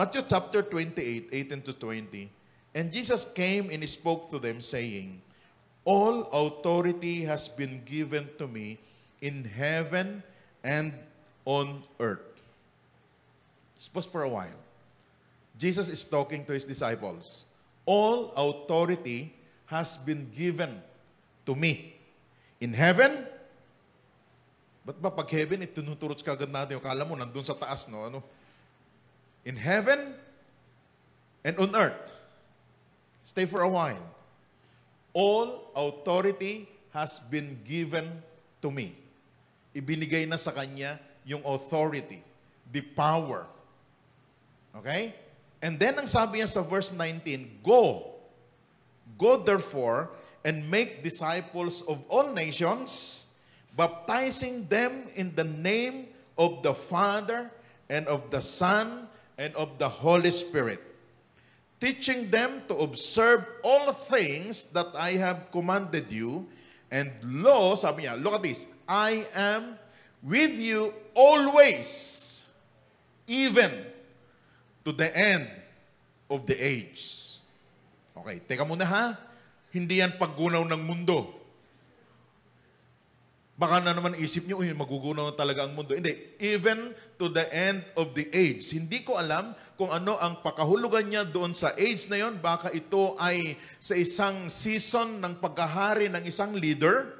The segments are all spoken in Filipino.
Matthew chapter 28, 18 to 20. And Jesus came and spoke to them, saying, All authority has been given to me in heaven and on earth. Let's pause for a while. Jesus is talking to his disciples. All authority has been given to me. In heaven, ba't ba pag heaven, itinuturots ka agad natin. Kala mo, nandun sa taas, no? Ano? In heaven and on earth. Stay for a while. All authority has been given to me. Ibinigay na sa kanya yung authority, the power. Okay? And then ang sabi niya sa verse 19, Go. Go therefore and make disciples of all nations, baptizing them in the name of the Father and of the Son and of the Holy Spirit, teaching them to observe all things that I have commanded you. And lo, sabi niya, look at this, I am with you always, even to the end of the age. Okay, teka muna ha. Hindi yan paggunaw ng mundo. Baka na naman isip niyo, uy, magugunaw na talaga ang mundo. Hindi, even to the end of the age. Hindi ko alam kung ano ang pakahulugan niya doon sa age na yon. Baka ito ay sa isang season ng pagkahari ng isang leader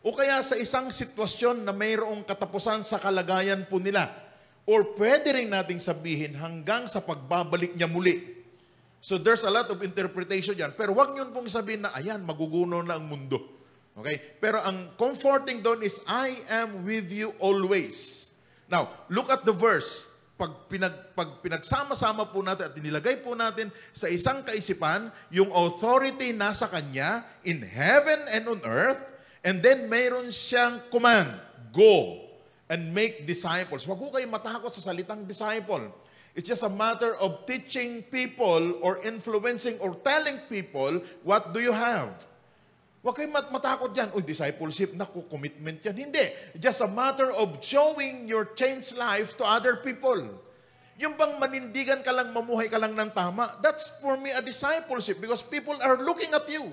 o kaya sa isang sitwasyon na mayroong katapusan sa kalagayan po nila. Or pwede rin nating sabihin hanggang sa pagbabalik niya muli. So there's a lot of interpretation yan. Pero wag niyo pong sabihin na, ayan, magugunaw na ang mundo. Okay? Pero ang comforting doon is, I am with you always. Now, look at the verse. Pag, pinag, pag pinagsama-sama po natin at nilagay po natin sa isang kaisipan, yung authority nasa Kanya in heaven and on earth, and then mayroon siyang command, go and make disciples. Huwag ko kayo matakot sa salitang disciple. It's just a matter of teaching people or influencing or telling people, what do you have? Huwag kayong mat- matakot dyan. Uy, discipleship, naku, commitment yan. Hindi. Just a matter of showing your changed life to other people. Yung bang manindigan ka lang, mamuhay ka lang ng tama, that's for me a discipleship because people are looking at you.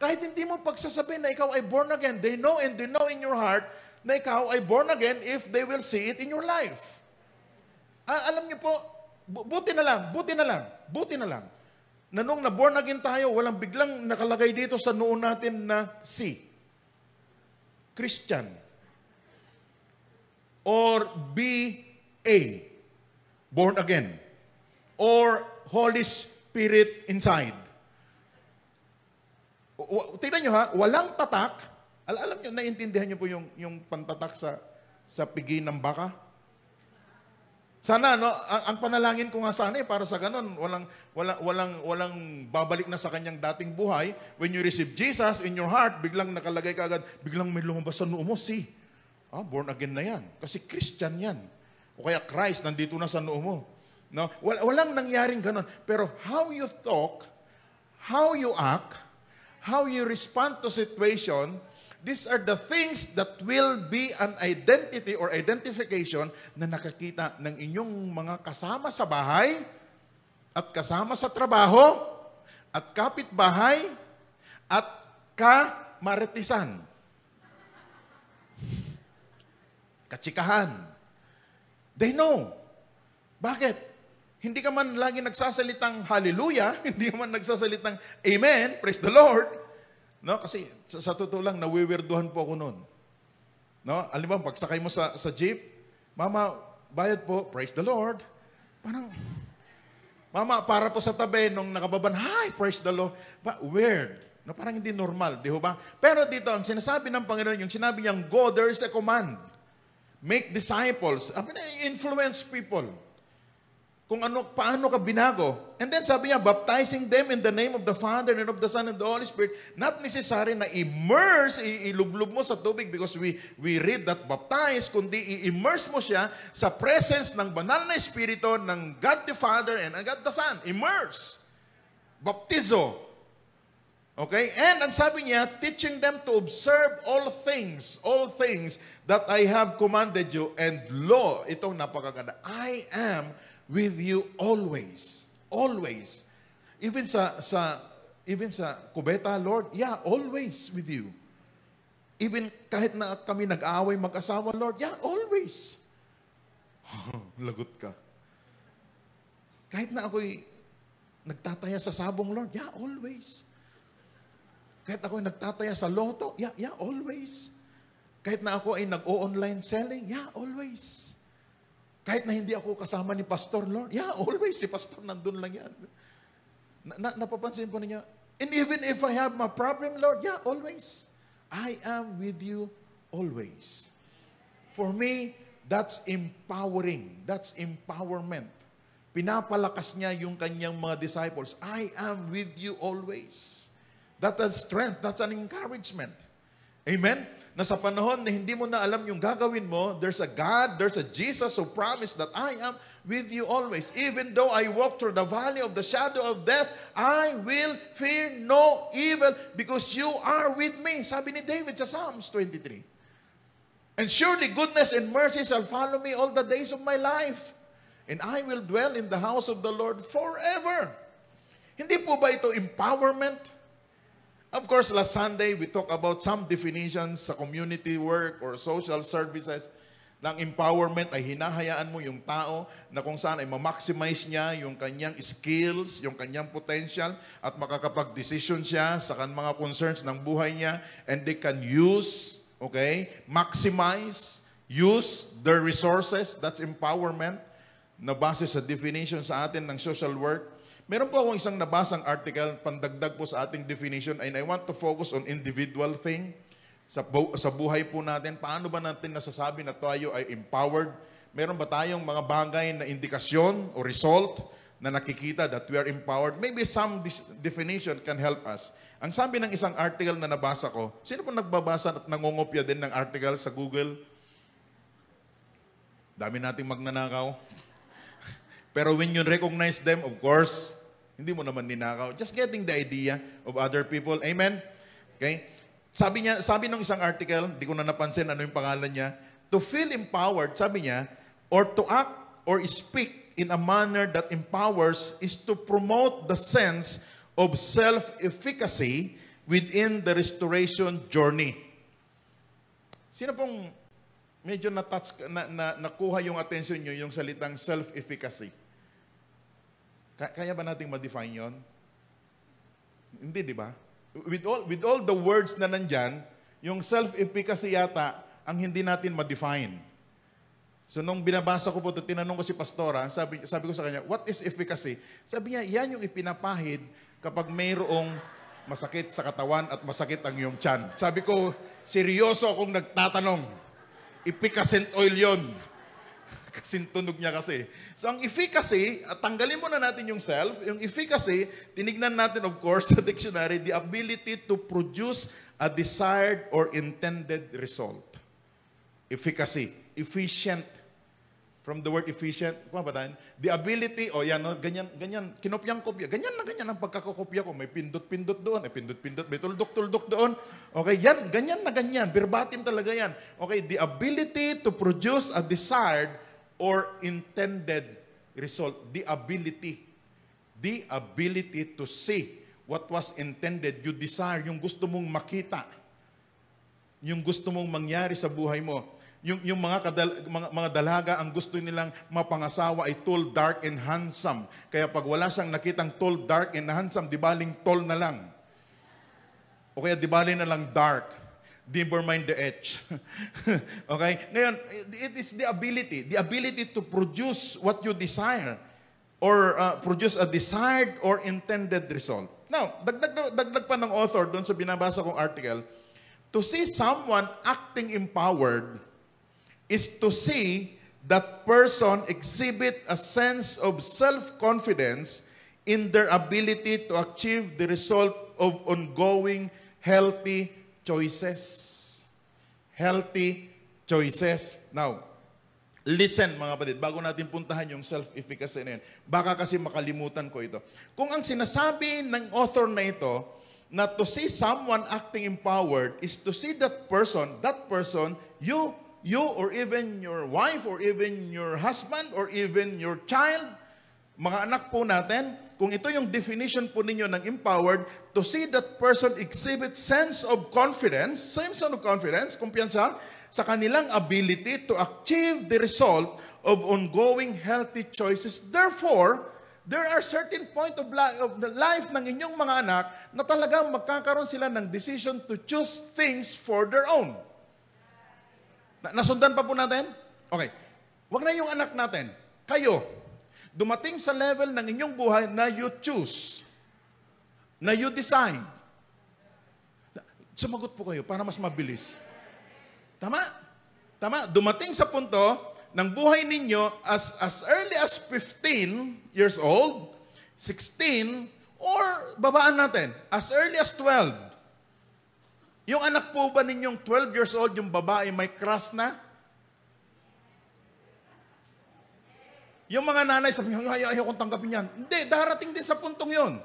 Kahit hindi mo pagsasabihin na ikaw ay born again, they know and they know in your heart na ikaw ay born again if they will see it in your life. Ah, alam niyo po, bu- buti na lang, buti na lang, buti na lang na nung na-born again tayo, walang biglang nakalagay dito sa noon natin na C. Christian. Or B, A. Born again. Or Holy Spirit inside. Tingnan nyo ha, walang tatak. Al- alam nyo, naiintindihan nyo po yung, yung pantatak sa, sa pigi ng baka? Sana no, ang, ang panalangin ko nga sana eh, para sa ganun, walang walang walang walang babalik na sa kanyang dating buhay. When you receive Jesus in your heart, biglang nakalagay ka agad, biglang may lumabas sa noo mo, see. Ah, born again na 'yan. Kasi Christian 'yan. O kaya Christ nandito na sa noo mo. No, Wal, walang nangyaring ganun. Pero how you talk, how you act, how you respond to situation, These are the things that will be an identity or identification na nakakita ng inyong mga kasama sa bahay at kasama sa trabaho at kapitbahay at kamaritisan. Katsikahan. They know. Bakit? Hindi ka man lagi nagsasalitang hallelujah, hindi ka man nagsasalitang amen, praise the Lord, No? Kasi sa, sa totoo lang, nawiwirduhan po ako noon. No? Alam mo, pagsakay mo sa, sa jeep, Mama, bayad po, praise the Lord. Parang, Mama, para po sa tabi, nung nakababan, hi, praise the Lord. Ba, weird. No, parang hindi normal, di ba? Pero dito, ang sinasabi ng Panginoon, yung sinabi niyang, go, there is a command. Make disciples. Influence people kung ano, paano ka binago. And then sabi niya, baptizing them in the name of the Father and of the Son and the Holy Spirit. Not necessary na immerse, ilublob mo sa tubig because we, we read that baptize, kundi i-immerse mo siya sa presence ng banal na Espiritu ng God the Father and God the Son. Immerse. Baptizo. Okay? And ang sabi niya, teaching them to observe all things, all things that I have commanded you. And lo, itong napakaganda, I am with you always. Always. Even sa sa even sa kubeta, Lord, yeah, always with you. Even kahit na kami nag-aaway mag-asawa, Lord, yeah, always. Lagot ka. Kahit na ako'y nagtataya sa sabong, Lord, yeah, always. Kahit ako'y nagtataya sa loto, yeah, yeah, always. Kahit na ako ay nag-o-online selling, yeah, always. Kahit na hindi ako kasama ni Pastor, Lord, yeah, always. Si Pastor nandun lang yan. Na, na, napapansin po niya, and even if I have my problem, Lord, yeah, always. I am with you always. For me, that's empowering. That's empowerment. Pinapalakas niya yung kanyang mga disciples. I am with you always. That is strength. That's an encouragement. Amen? Na sa panahon na hindi mo na alam yung gagawin mo, there's a God, there's a Jesus who promised that I am with you always. Even though I walk through the valley of the shadow of death, I will fear no evil because you are with me. Sabi ni David sa Psalms 23. And surely goodness and mercy shall follow me all the days of my life. And I will dwell in the house of the Lord forever. Hindi po ba ito empowerment? Of course, last Sunday, we talked about some definitions sa community work or social services ng empowerment ay hinahayaan mo yung tao na kung saan ay ma-maximize niya yung kanyang skills, yung kanyang potential at makakapag-decision siya sa kan mga concerns ng buhay niya and they can use, okay, maximize, use their resources. That's empowerment na base sa definition sa atin ng social work. Meron po akong isang nabasang article, pandagdag po sa ating definition, and I want to focus on individual thing. Sa, bu- sa buhay po natin, paano ba natin nasasabi na tayo ay empowered? Meron ba tayong mga bagay na indikasyon o result na nakikita that we are empowered? Maybe some dis- definition can help us. Ang sabi ng isang article na nabasa ko, sino po nagbabasa at nangungopya din ng article sa Google? Dami nating magnanakaw. Pero when you recognize them, of course, hindi mo naman ninakaw. Just getting the idea of other people. Amen? Okay? Sabi niya, sabi ng isang article, hindi ko na napansin ano yung pangalan niya, to feel empowered, sabi niya, or to act or speak in a manner that empowers is to promote the sense of self-efficacy within the restoration journey. Sino pong medyo na-touch, na, na, nakuha yung attention nyo yung salitang self-efficacy? Kaya ba nating ma-define yon? Hindi, di ba? With all, with all the words na nandyan, yung self-efficacy yata ang hindi natin ma-define. So nung binabasa ko po ito, tinanong ko si Pastora, sabi, sabi ko sa kanya, what is efficacy? Sabi niya, yan yung ipinapahid kapag mayroong masakit sa katawan at masakit ang iyong tiyan. Sabi ko, seryoso akong nagtatanong. Efficacent oil yon. Kasintunog niya kasi. So ang efficacy, at tanggalin muna natin yung self. Yung efficacy, tinignan natin of course sa dictionary, the ability to produce a desired or intended result. Efficacy. Efficient. From the word efficient, kung ba tayo? The ability, o oh yan, no, ganyan, ganyan, kinopyang kopya. Ganyan na ganyan ang pagkakakopya ko. May pindot-pindot doon, may pindot-pindot, may tuldok-tuldok doon. Okay, yan, ganyan na ganyan. Verbatim talaga yan. Okay, the ability to produce a desired or intended result. The ability. The ability to see what was intended. You desire, yung gusto mong makita. Yung gusto mong mangyari sa buhay mo. Yung, yung mga, kadal, mga, mga dalaga, ang gusto nilang mapangasawa ay tall, dark, and handsome. Kaya pag wala siyang nakitang tall, dark, and handsome, di baling tall na lang. O kaya di baling na lang dark. Never mind the edge. okay? Ngayon, it is the ability, the ability to produce what you desire or uh, produce a desired or intended result. Now, dagdag, dagdag pa ng author doon sa binabasa kong article, to see someone acting empowered is to see that person exhibit a sense of self-confidence in their ability to achieve the result of ongoing healthy choices. Healthy choices. Now, listen mga kapatid, bago natin puntahan yung self-efficacy na yun, baka kasi makalimutan ko ito. Kung ang sinasabi ng author na ito, na to see someone acting empowered is to see that person, that person, you you or even your wife or even your husband or even your child mga anak po natin, kung ito yung definition po ninyo ng empowered, to see that person exhibit sense of confidence, same sense of confidence, kumpiyansa, sa kanilang ability to achieve the result of ongoing healthy choices. Therefore, there are certain point of, life ng inyong mga anak na talagang magkakaroon sila ng decision to choose things for their own. Na- nasundan pa po natin? Okay. Wag na yung anak natin. Kayo, dumating sa level ng inyong buhay na you choose, na you decide. Sumagot po kayo para mas mabilis. Tama? Tama? Dumating sa punto ng buhay ninyo as, as early as 15 years old, 16, or babaan natin, as early as 12. Yung anak po ba ninyong 12 years old, yung babae may crush na? Yung mga nanay sabi, ay, ayaw kong tanggapin yan. Hindi, darating din sa puntong yon.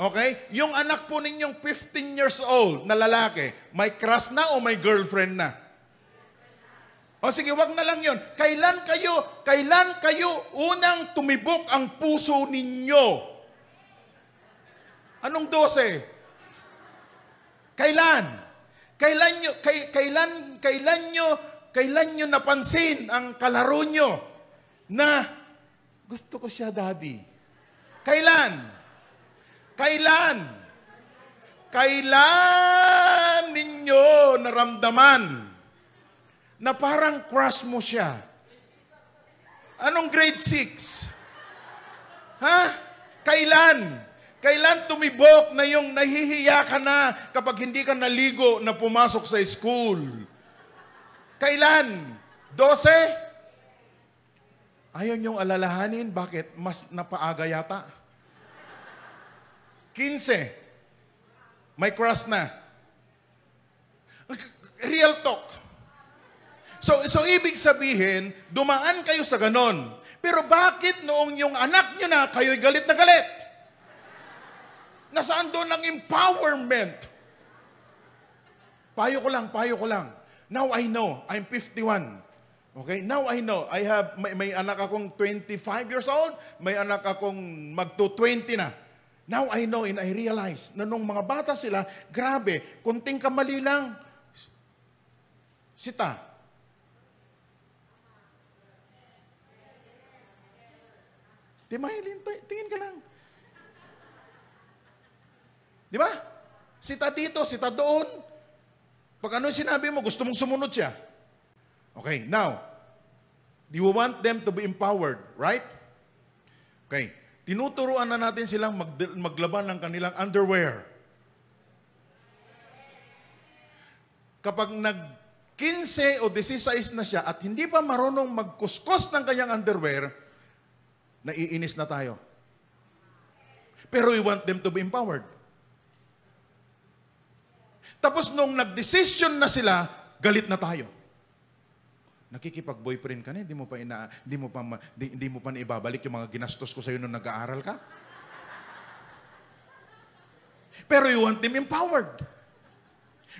Okay? Yung anak po ninyong 15 years old na lalaki, may crush na o may girlfriend na? O sige, wag na lang yon. Kailan kayo, kailan kayo unang tumibok ang puso ninyo? Anong 12? Kailan? Kailan nyo, kay, kailan, kailan nyo, kailan nyo napansin ang kalaro nyo na gusto ko siya, daddy? Kailan? Kailan? Kailan ninyo naramdaman na parang crush mo siya? Anong grade 6? Ha? Kailan? Kailan tumibok na yung nahihiya ka na kapag hindi ka naligo na pumasok sa school? Kailan? 12? Ayaw niyong alalahanin, bakit? Mas napaaga yata. 15. May crush na. Real talk. So, so ibig sabihin, dumaan kayo sa ganon. Pero bakit noong yung anak nyo na, kayo'y galit na galit? Nasaan doon ang empowerment? Payo ko lang, payo ko lang. Now I know, I'm 51. Okay? Now I know, I have, may, may anak akong 25 years old, may anak akong magto 20 na. Now I know and I realize na nung mga bata sila, grabe, kunting kamali lang, sita. Di tingin ka lang. Di ba? Sita dito, sita doon. Pag ano sinabi mo, gusto mong sumunod siya. Okay, now, you want them to be empowered, right? Okay, tinuturuan na natin silang mag, maglaban ng kanilang underwear. Kapag nag 15 o 16 na siya at hindi pa marunong magkuskos ng kanyang underwear, naiinis na tayo. Pero we want them to be empowered. Tapos nung nag-decision na sila, galit na tayo. Nakikipag-boyfriend ka na, hindi mo pa ina, hindi mo pa hindi, hindi mo pa naibabalik yung mga ginastos ko sa iyo nung nag-aaral ka. Pero you want them empowered.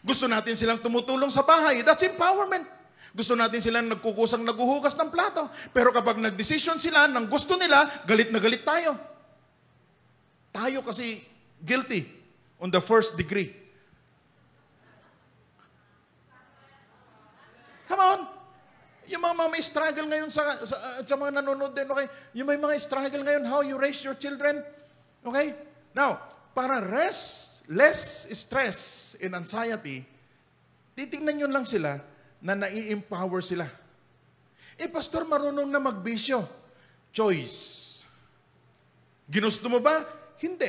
Gusto natin silang tumutulong sa bahay. That's empowerment. Gusto natin silang nagkukusang naguhugas ng plato. Pero kapag nag-decision sila ng gusto nila, galit na galit tayo. Tayo kasi guilty on the first degree. Come on. Yung mga, mga may struggle ngayon sa, sa, sa mga nanonood din, okay? Yung may mga struggle ngayon, how you raise your children. Okay? Now, para rest, less stress and anxiety, titingnan nyo lang sila na nai-empower sila. Eh, pastor, marunong na magbisyo. Choice. Ginusto mo ba? Hindi.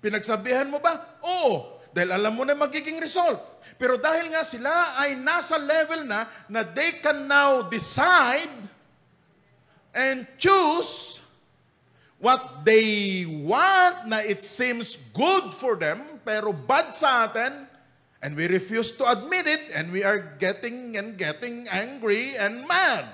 Pinagsabihan mo ba? Oo. Dahil alam mo na magiging result. Pero dahil nga sila ay nasa level na na they can now decide and choose what they want na it seems good for them pero bad sa atin and we refuse to admit it and we are getting and getting angry and mad.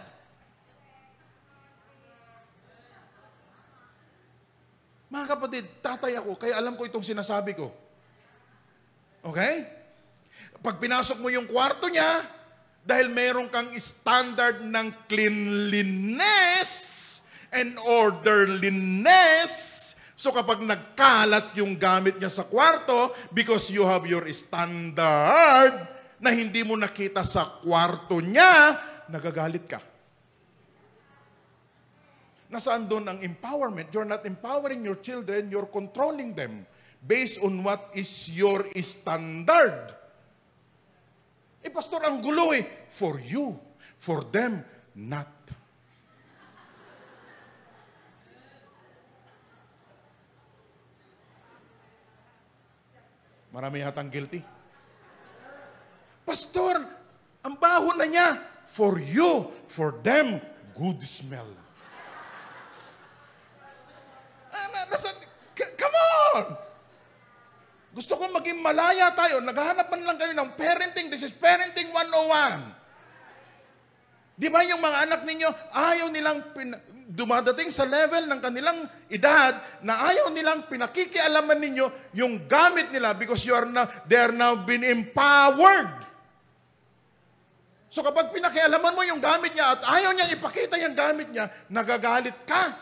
Mga kapatid, tatay ako, kaya alam ko itong sinasabi ko. Okay? Pag pinasok mo yung kwarto niya, dahil meron kang standard ng cleanliness, and orderliness. So kapag nagkalat yung gamit niya sa kwarto, because you have your standard na hindi mo nakita sa kwarto niya, nagagalit ka. Nasaan doon ang empowerment? You're not empowering your children, you're controlling them based on what is your standard. Eh, pastor, ang gulo eh. For you, for them, not. Marami hatang guilty. Pastor, ang baho na niya. For you, for them, good smell. Ah, na, nasan, come on! Gusto ko maging malaya tayo. Naghahanap man lang kayo ng parenting. This is parenting 101. Di ba yung mga anak ninyo, ayaw nilang pin- dumadating sa level ng kanilang edad na ayaw nilang pinakikialaman ninyo yung gamit nila because you are now, they are now been empowered. So kapag pinakialaman mo yung gamit niya at ayaw niyang ipakita yung gamit niya, nagagalit ka.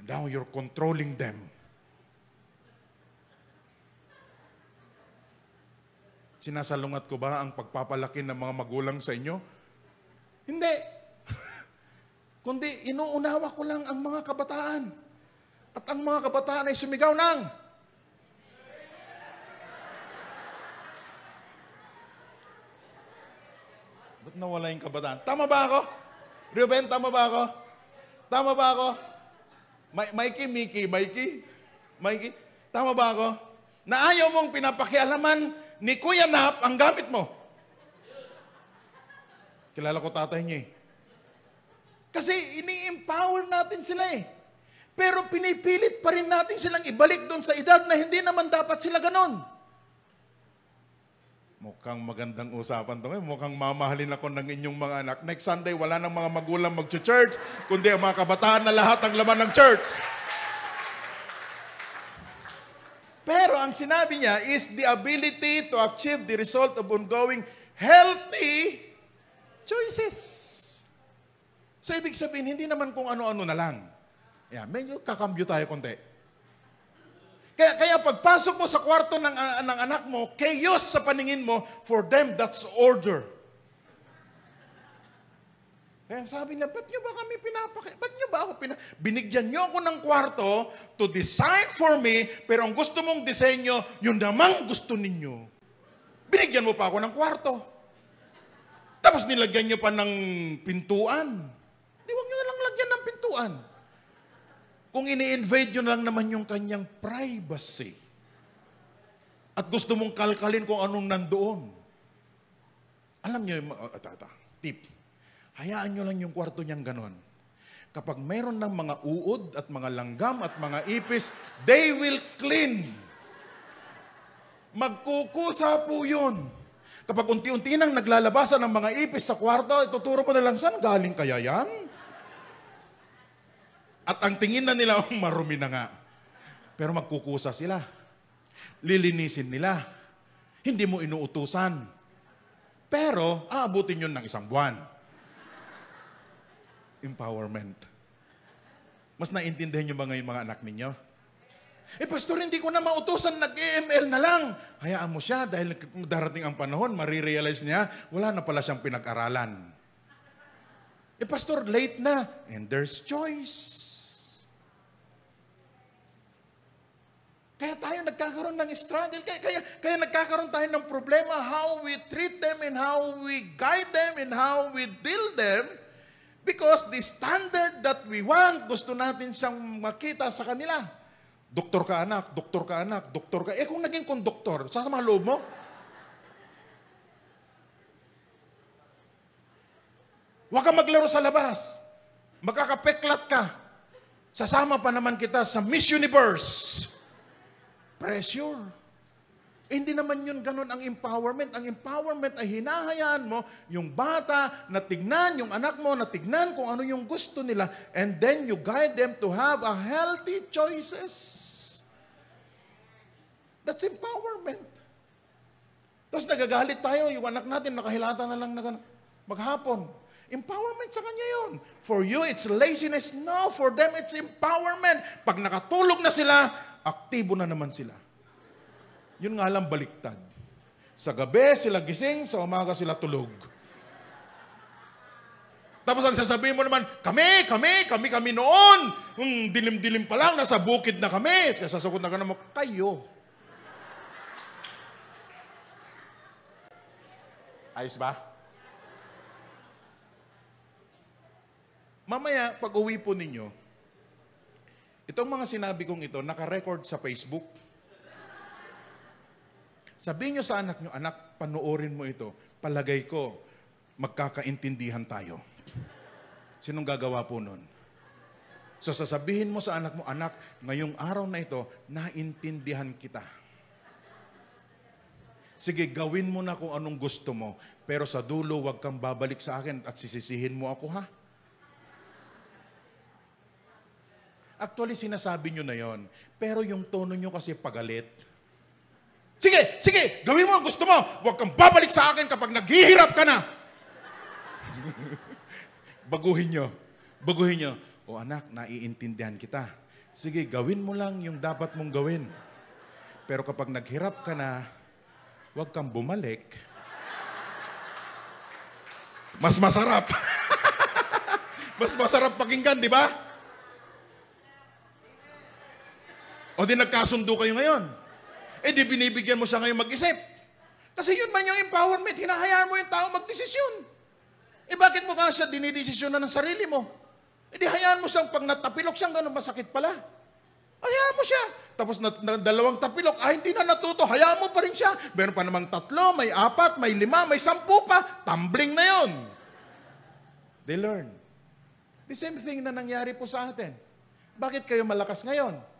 And now you're controlling them. Sinasalungat ko ba ang pagpapalaki ng mga magulang sa inyo? Hindi. Kundi inuunawa ko lang ang mga kabataan. At ang mga kabataan ay sumigaw ng, Ba't nawala yung kabataan? Tama ba ako? Ruben, tama ba ako? Tama ba ako? Ma- Mikey, Mickey, Mikey? Mikey, tama ba ako? Na ayaw mong pinapakialaman ni Kuya Nap ang gamit mo. Kilala ko tatay niya eh. Kasi ini-empower natin sila eh. Pero pinipilit pa rin natin silang ibalik doon sa edad na hindi naman dapat sila ganon. Mukhang magandang usapan to. ngayon. Mukhang mamahalin ako ng inyong mga anak. Next Sunday, wala nang mga magulang mag-church, kundi ang mga kabataan na lahat ang laman ng church. Pero ang sinabi niya is the ability to achieve the result of ongoing healthy choices. So ibig sabihin, hindi naman kung ano-ano na lang. Yeah, medyo kakambyo tayo konti. Kaya, kaya pagpasok mo sa kwarto ng, ah, ng anak mo, chaos sa paningin mo, for them, that's order. Kaya sabi niya, ba't niyo ba kami pinapaki... Ba't niyo ba ako pina... Binigyan niyo ako ng kwarto to design for me, pero ang gusto mong disenyo, yun namang gusto ninyo. Binigyan mo pa ako ng kwarto. Tapos nilagyan niyo pa ng pintuan. Di wag niyo lang lagyan ng pintuan. Kung ini-invade nyo lang naman yung kanyang privacy. At gusto mong kalkalin kung anong nandoon. Alam niyo, yung ah, tata, tip, hayaan nyo lang yung kwarto niyang ganon. Kapag mayroon ng mga uod at mga langgam at mga ipis, they will clean. Magkukusa po yun. Kapag unti-unti nang naglalabasan ng mga ipis sa kwarto, ituturo mo na lang, saan galing kaya yan? At ang tingin na nila, oh, marumi na nga. Pero magkukusa sila. Lilinisin nila. Hindi mo inuutusan. Pero, aabutin yun ng isang buwan. Empowerment. Mas naintindihan nyo ba ngayon mga anak ninyo? Eh, pastor, hindi ko na mautusan, nag-EML na lang. Hayaan mo siya dahil darating ang panahon, marirealize niya, wala na pala siyang pinag-aralan. Eh, pastor, late na. And there's choice. Kaya tayo nagkakaroon ng struggle. Kaya, kaya, kaya nagkakaroon tayo ng problema how we treat them and how we guide them and how we deal them. Because the standard that we want, gusto natin siyang makita sa kanila. Doktor ka anak, doktor ka anak, doktor ka. Eh kung naging konduktor, sa mga loob mo? Huwag ka maglaro sa labas. Magkakapeklat ka. Sasama pa naman kita sa Miss Universe. Pressure. Hindi naman yun ganun ang empowerment. Ang empowerment ay hinahayaan mo yung bata na tignan, yung anak mo na tignan kung ano yung gusto nila and then you guide them to have a healthy choices. That's empowerment. Tapos nagagalit tayo, yung anak natin nakahilata na lang na ganun. Maghapon. Empowerment sa kanya yon. For you, it's laziness. No, for them, it's empowerment. Pag nakatulog na sila, aktibo na naman sila. Yun nga lang baliktad. Sa gabi, sila gising, sa umaga sila tulog. Tapos ang sasabihin mo naman, kami, kami, kami, kami noon. Hmm, dilim-dilim pa lang, nasa bukid na kami. Kaya sasagot na ka naman, kayo. Ayos ba? Mamaya, pag uwi po ninyo, itong mga sinabi kong ito, naka-record sa Facebook. Sabihin nyo sa anak nyo, anak, panoorin mo ito. Palagay ko, magkakaintindihan tayo. Sinong gagawa po nun? So sasabihin mo sa anak mo, anak, ngayong araw na ito, naintindihan kita. Sige, gawin mo na kung anong gusto mo, pero sa dulo, huwag kang babalik sa akin at sisisihin mo ako, ha? Actually, sinasabi nyo na yon. Pero yung tono nyo kasi pagalit. Sige, sige, gawin mo ang gusto mo. Huwag kang babalik sa akin kapag naghihirap ka na. Baguhin nyo. Baguhin nyo. O anak, naiintindihan kita. Sige, gawin mo lang yung dapat mong gawin. Pero kapag naghirap ka na, huwag kang bumalik. Mas masarap. Mas masarap pakinggan, di ba? O di nagkasundo kayo ngayon. Eh di binibigyan mo siya ngayon mag-isip. Kasi yun man yung empowerment, hinahayaan mo yung tao magdesisyon. Eh bakit mo ka siya dinidesisyon na ng sarili mo? Eh di hayaan mo siyang pag natapilok siyang ganun masakit pala. Hayaan mo siya. Tapos na, na, dalawang tapilok, ah hindi na natuto, hayaan mo pa rin siya. Meron pa namang tatlo, may apat, may lima, may sampu pa. Tumbling na yon. They learn. The same thing na nangyari po sa atin. Bakit kayo malakas ngayon?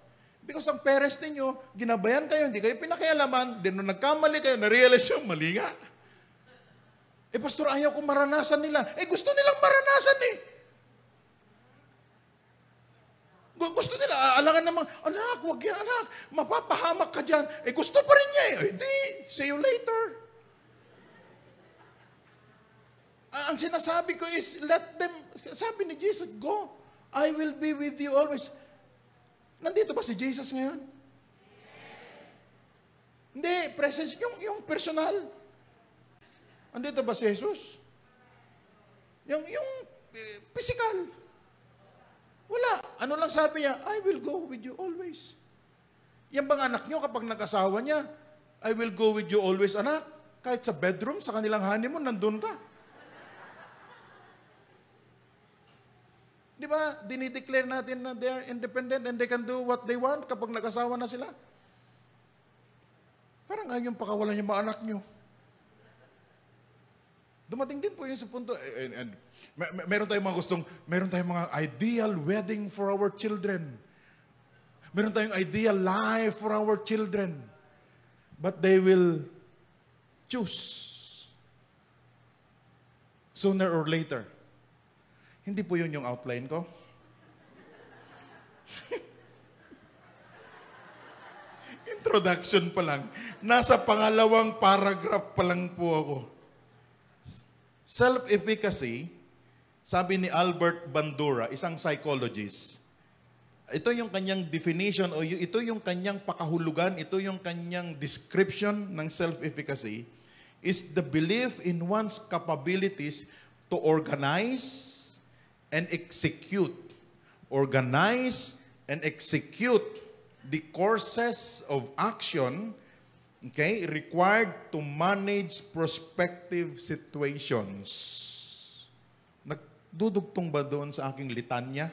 Because ang parents ninyo, ginabayan kayo, hindi kayo pinakialaman, din nung nagkamali kayo, na-realize yung mali nga. Eh, pastor, ayaw kong maranasan nila. Eh, gusto nilang maranasan eh. Gusto nila, alangan naman, anak, wag yan, anak, mapapahamak ka dyan. Eh, gusto pa rin niya eh. Hindi, see you later. Ah, ang sinasabi ko is, let them, sabi ni Jesus, go. I will be with you always. Nandito ba si Jesus ngayon? Hindi, presence, yung, yung personal. Andito ba si Jesus? Yung, yung eh, physical. Wala. Ano lang sabi niya? I will go with you always. Yan bang anak niyo kapag nag-asawa niya, I will go with you always, anak. Kahit sa bedroom, sa kanilang honeymoon, nandun ka. Di ba, dinideclare natin na they are independent and they can do what they want kapag nag-asawa na sila? Parang ayaw yung pakawalan yung mga anak nyo. Dumating din po yun sa punto, and, and, and mer- mer- meron tayong mga gustong, meron tayong mga ideal wedding for our children. Meron tayong ideal life for our children. But they will choose sooner or later hindi po yun yung outline ko. Introduction pa lang. Nasa pangalawang paragraph pa lang po ako. Self-efficacy, sabi ni Albert Bandura, isang psychologist, ito yung kanyang definition o ito yung kanyang pakahulugan, ito yung kanyang description ng self-efficacy is the belief in one's capabilities to organize, and execute, organize and execute the courses of action okay, required to manage prospective situations. Nagdudugtong ba doon sa aking litanya?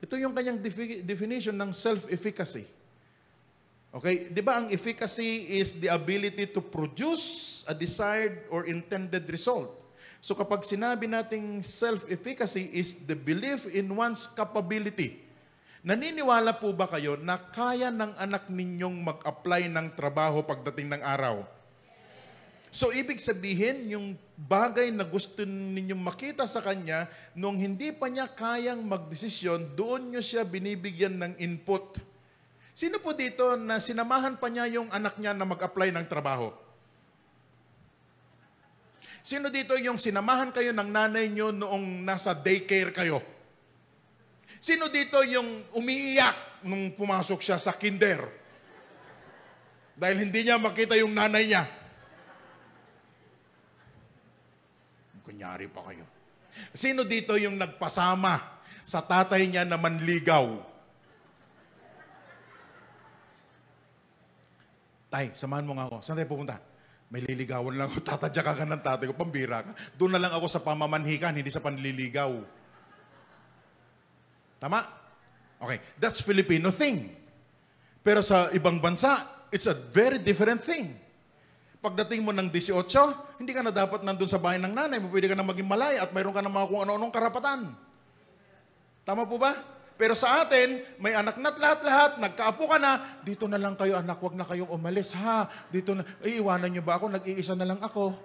Ito yung kanyang defi- definition ng self-efficacy. Okay, 'di ba ang efficacy is the ability to produce a desired or intended result. So kapag sinabi nating self-efficacy is the belief in one's capability. Naniniwala po ba kayo na kaya ng anak ninyong mag-apply ng trabaho pagdating ng araw? So ibig sabihin, yung bagay na gusto ninyong makita sa kanya, nung hindi pa niya kayang magdesisyon, doon nyo siya binibigyan ng input. Sino po dito na sinamahan pa niya yung anak niya na mag-apply ng trabaho? Sino dito yung sinamahan kayo ng nanay nyo noong nasa daycare kayo? Sino dito yung umiiyak nung pumasok siya sa kinder? Dahil hindi niya makita yung nanay niya. Kunyari pa kayo. Sino dito yung nagpasama sa tatay niya na manligaw? Tay, samahan mo nga ako. Saan tayo pupunta? May liligawan lang ako. Tatadya ka ng tatay ko. Pambira ka. Doon na lang ako sa pamamanhikan, hindi sa panliligaw. Tama? Okay. That's Filipino thing. Pero sa ibang bansa, it's a very different thing. Pagdating mo ng 18, hindi ka na dapat nandun sa bahay ng nanay mo. Pwede ka na maging malaya at mayroon ka na mga kung ano-anong karapatan. Tama po ba? Pero sa atin, may anak na't lahat-lahat, nagkaapo ka na, dito na lang kayo anak, wag na kayong umalis ha. Dito na, ay, iwanan niyo ba ako? Nag-iisa na lang ako.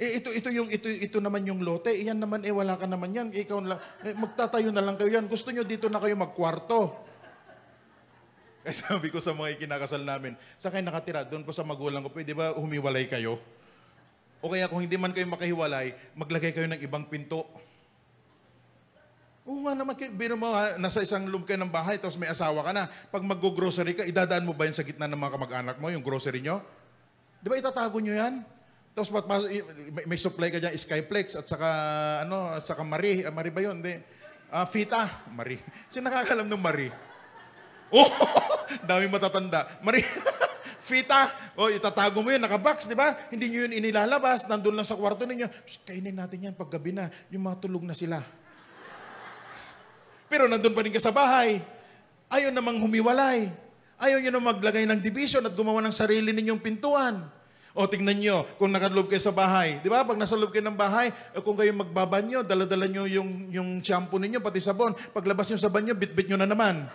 Eh, ito, ito, yung, ito, ito naman yung lote. Iyan naman, eh, wala ka naman yan. Ikaw na. Eh, magtatayo na lang kayo yan. Gusto nyo dito na kayo magkwarto. Eh, sabi ko sa mga ikinakasal namin, sa kayo nakatira, doon po sa magulang ko, pwede ba humiwalay kayo? O kaya kung hindi man kayo makahiwalay, maglagay kayo ng ibang pinto. Oo nga naman, biro mo nasa isang room kayo ng bahay, tapos may asawa ka na. Pag mag-grocery ka, idadaan mo ba yan sa gitna ng mga kamag-anak mo, yung grocery nyo? Di ba itatago nyo yan? Tapos may, may supply ka dyan, Skyplex, at saka, ano, at saka Marie, uh, Marie ba yun? Di, uh, Fita, Marie. Sino nakakalam ng Marie? Oh, dami matatanda. Marie, Fita, oh, itatago mo yun, nakabox, di ba? Hindi nyo yun inilalabas, nandun lang sa kwarto ninyo. Kainin natin yan pag gabi na, yung mga tulog na sila. Pero nandun pa rin ka sa bahay. Ayaw namang humiwalay. Ayaw nyo na maglagay ng division at gumawa ng sarili ninyong pintuan. O tingnan nyo, kung nakalob kayo sa bahay. Di ba? Pag nasa loob kayo ng bahay, eh, kung kayo magbabanyo, daladala nyo yung, yung shampoo ninyo, pati sabon. Paglabas nyo sa banyo, bitbit nyo na naman.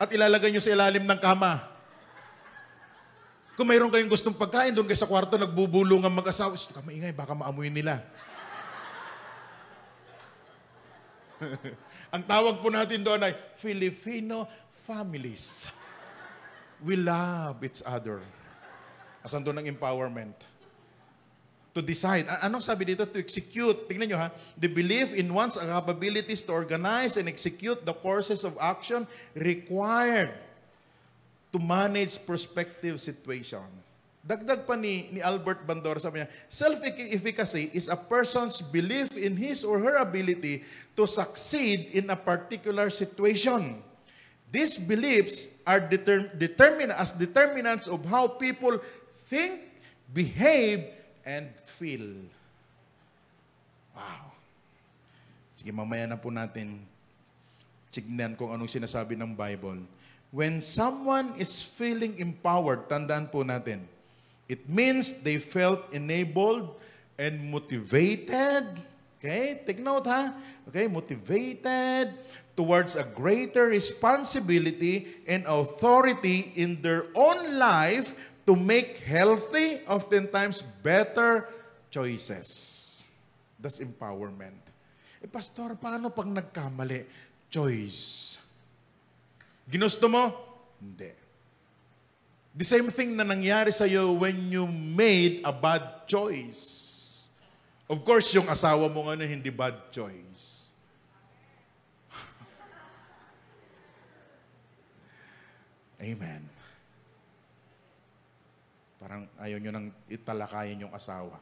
At ilalagay nyo sa ilalim ng kama. Kung mayroon kayong gustong pagkain, doon kayo sa kwarto, nagbubulong ang mag-asawa. Ito ka maingay, baka maamoy nila. Ang tawag po natin doon ay Filipino families. We love each other. Asan doon ang empowerment? To decide. Anong sabi dito? To execute. Tingnan nyo ha. The belief in one's capabilities to organize and execute the courses of action required to manage prospective situation. Dagdag pa ni, ni Albert Bandor, sabi niya, self-efficacy is a person's belief in his or her ability to succeed in a particular situation. These beliefs are determ- determin- as determinants of how people think, behave, and feel. Wow. Sige, mamaya na po natin tignan kung anong sinasabi ng Bible. When someone is feeling empowered, tandaan po natin, It means they felt enabled and motivated. Okay, take note ha. Okay, motivated towards a greater responsibility and authority in their own life to make healthy, oftentimes better choices. That's empowerment. Eh, pastor, paano pag nagkamali? Choice. Ginusto mo? Hindi. The same thing na nangyari sa iyo when you made a bad choice. Of course, yung asawa mo nga hindi bad choice. Amen. Parang ayaw nyo nang italakayin yung asawa.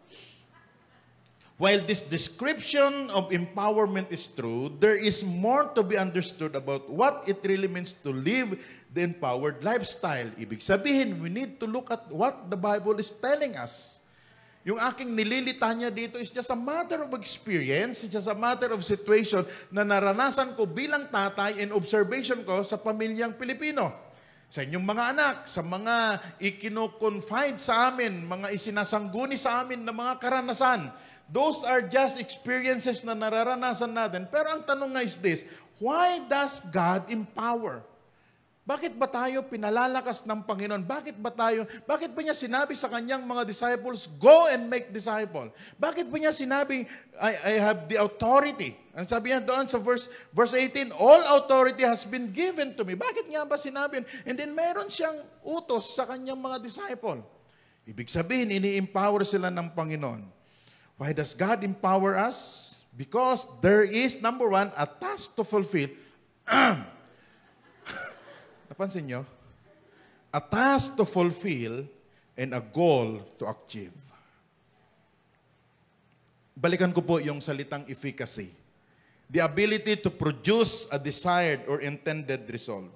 While this description of empowerment is true, there is more to be understood about what it really means to live the empowered lifestyle. Ibig sabihin, we need to look at what the Bible is telling us. Yung aking nililitanya dito is just a matter of experience, it's just a matter of situation na naranasan ko bilang tatay and observation ko sa pamilyang Pilipino. Sa inyong mga anak, sa mga ikino-confide sa amin, mga isinasangguni sa amin na mga karanasan, Those are just experiences na nararanasan natin. Pero ang tanong nga is this, why does God empower? Bakit ba tayo pinalalakas ng Panginoon? Bakit ba tayo, bakit ba niya sinabi sa kanyang mga disciples, go and make disciple? Bakit ba niya sinabi, I, I have the authority? Ang sabi niya doon sa verse, verse 18, all authority has been given to me. Bakit nga ba sinabi yun? And then meron siyang utos sa kanyang mga disciple. Ibig sabihin, ini-empower sila ng Panginoon. Why does God empower us? Because there is, number one, a task to fulfill. Napansin nyo? A task to fulfill and a goal to achieve. Balikan ko po yung salitang efficacy. The ability to produce a desired or intended result.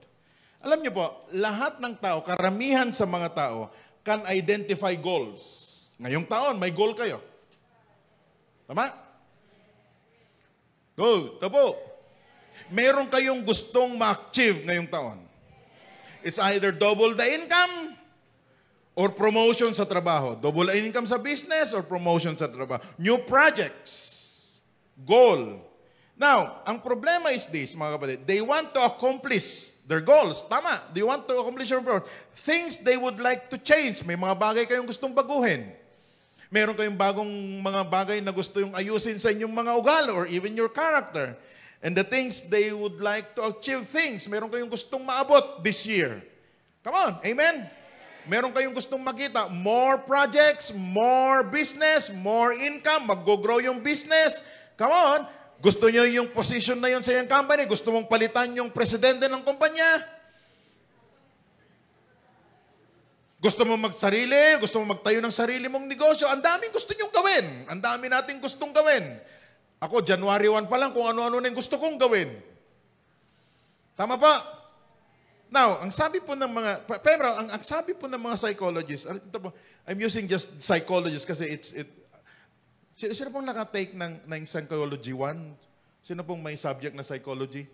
Alam niyo po, lahat ng tao, karamihan sa mga tao, can identify goals. Ngayong taon, may goal kayo. Tama? Go, tapo. Meron kayong gustong ma-achieve ngayong taon. It's either double the income or promotion sa trabaho. Double income sa business or promotion sa trabaho. New projects. Goal. Now, ang problema is this, mga kapatid. They want to accomplish their goals. Tama. They want to accomplish their goals. Things they would like to change. May mga bagay kayong gustong baguhin. Meron kayong bagong mga bagay na gusto yung ayusin sa inyong mga ugali or even your character. And the things they would like to achieve things. Meron kayong gustong maabot this year. Come on. Amen? Meron kayong gustong makita. More projects, more business, more income. Mag-grow yung business. Come on. Gusto nyo yung position na yun sa iyong company? Gusto mong palitan yung presidente ng kumpanya? Gusto mo magsarili? Gusto mo magtayo ng sarili mong negosyo? Ang daming gusto nyong gawin. Ang dami nating gustong gawin. Ako, January 1 pa lang kung ano-ano na yung gusto kong gawin. Tama pa? Now, ang sabi po ng mga, pero ang, ang sabi po ng mga psychologists, ito po, I'm using just psychologists kasi it's, it, sino, sino pong nakatake ng, ng psychology 1? Sino pong may subject na psychology?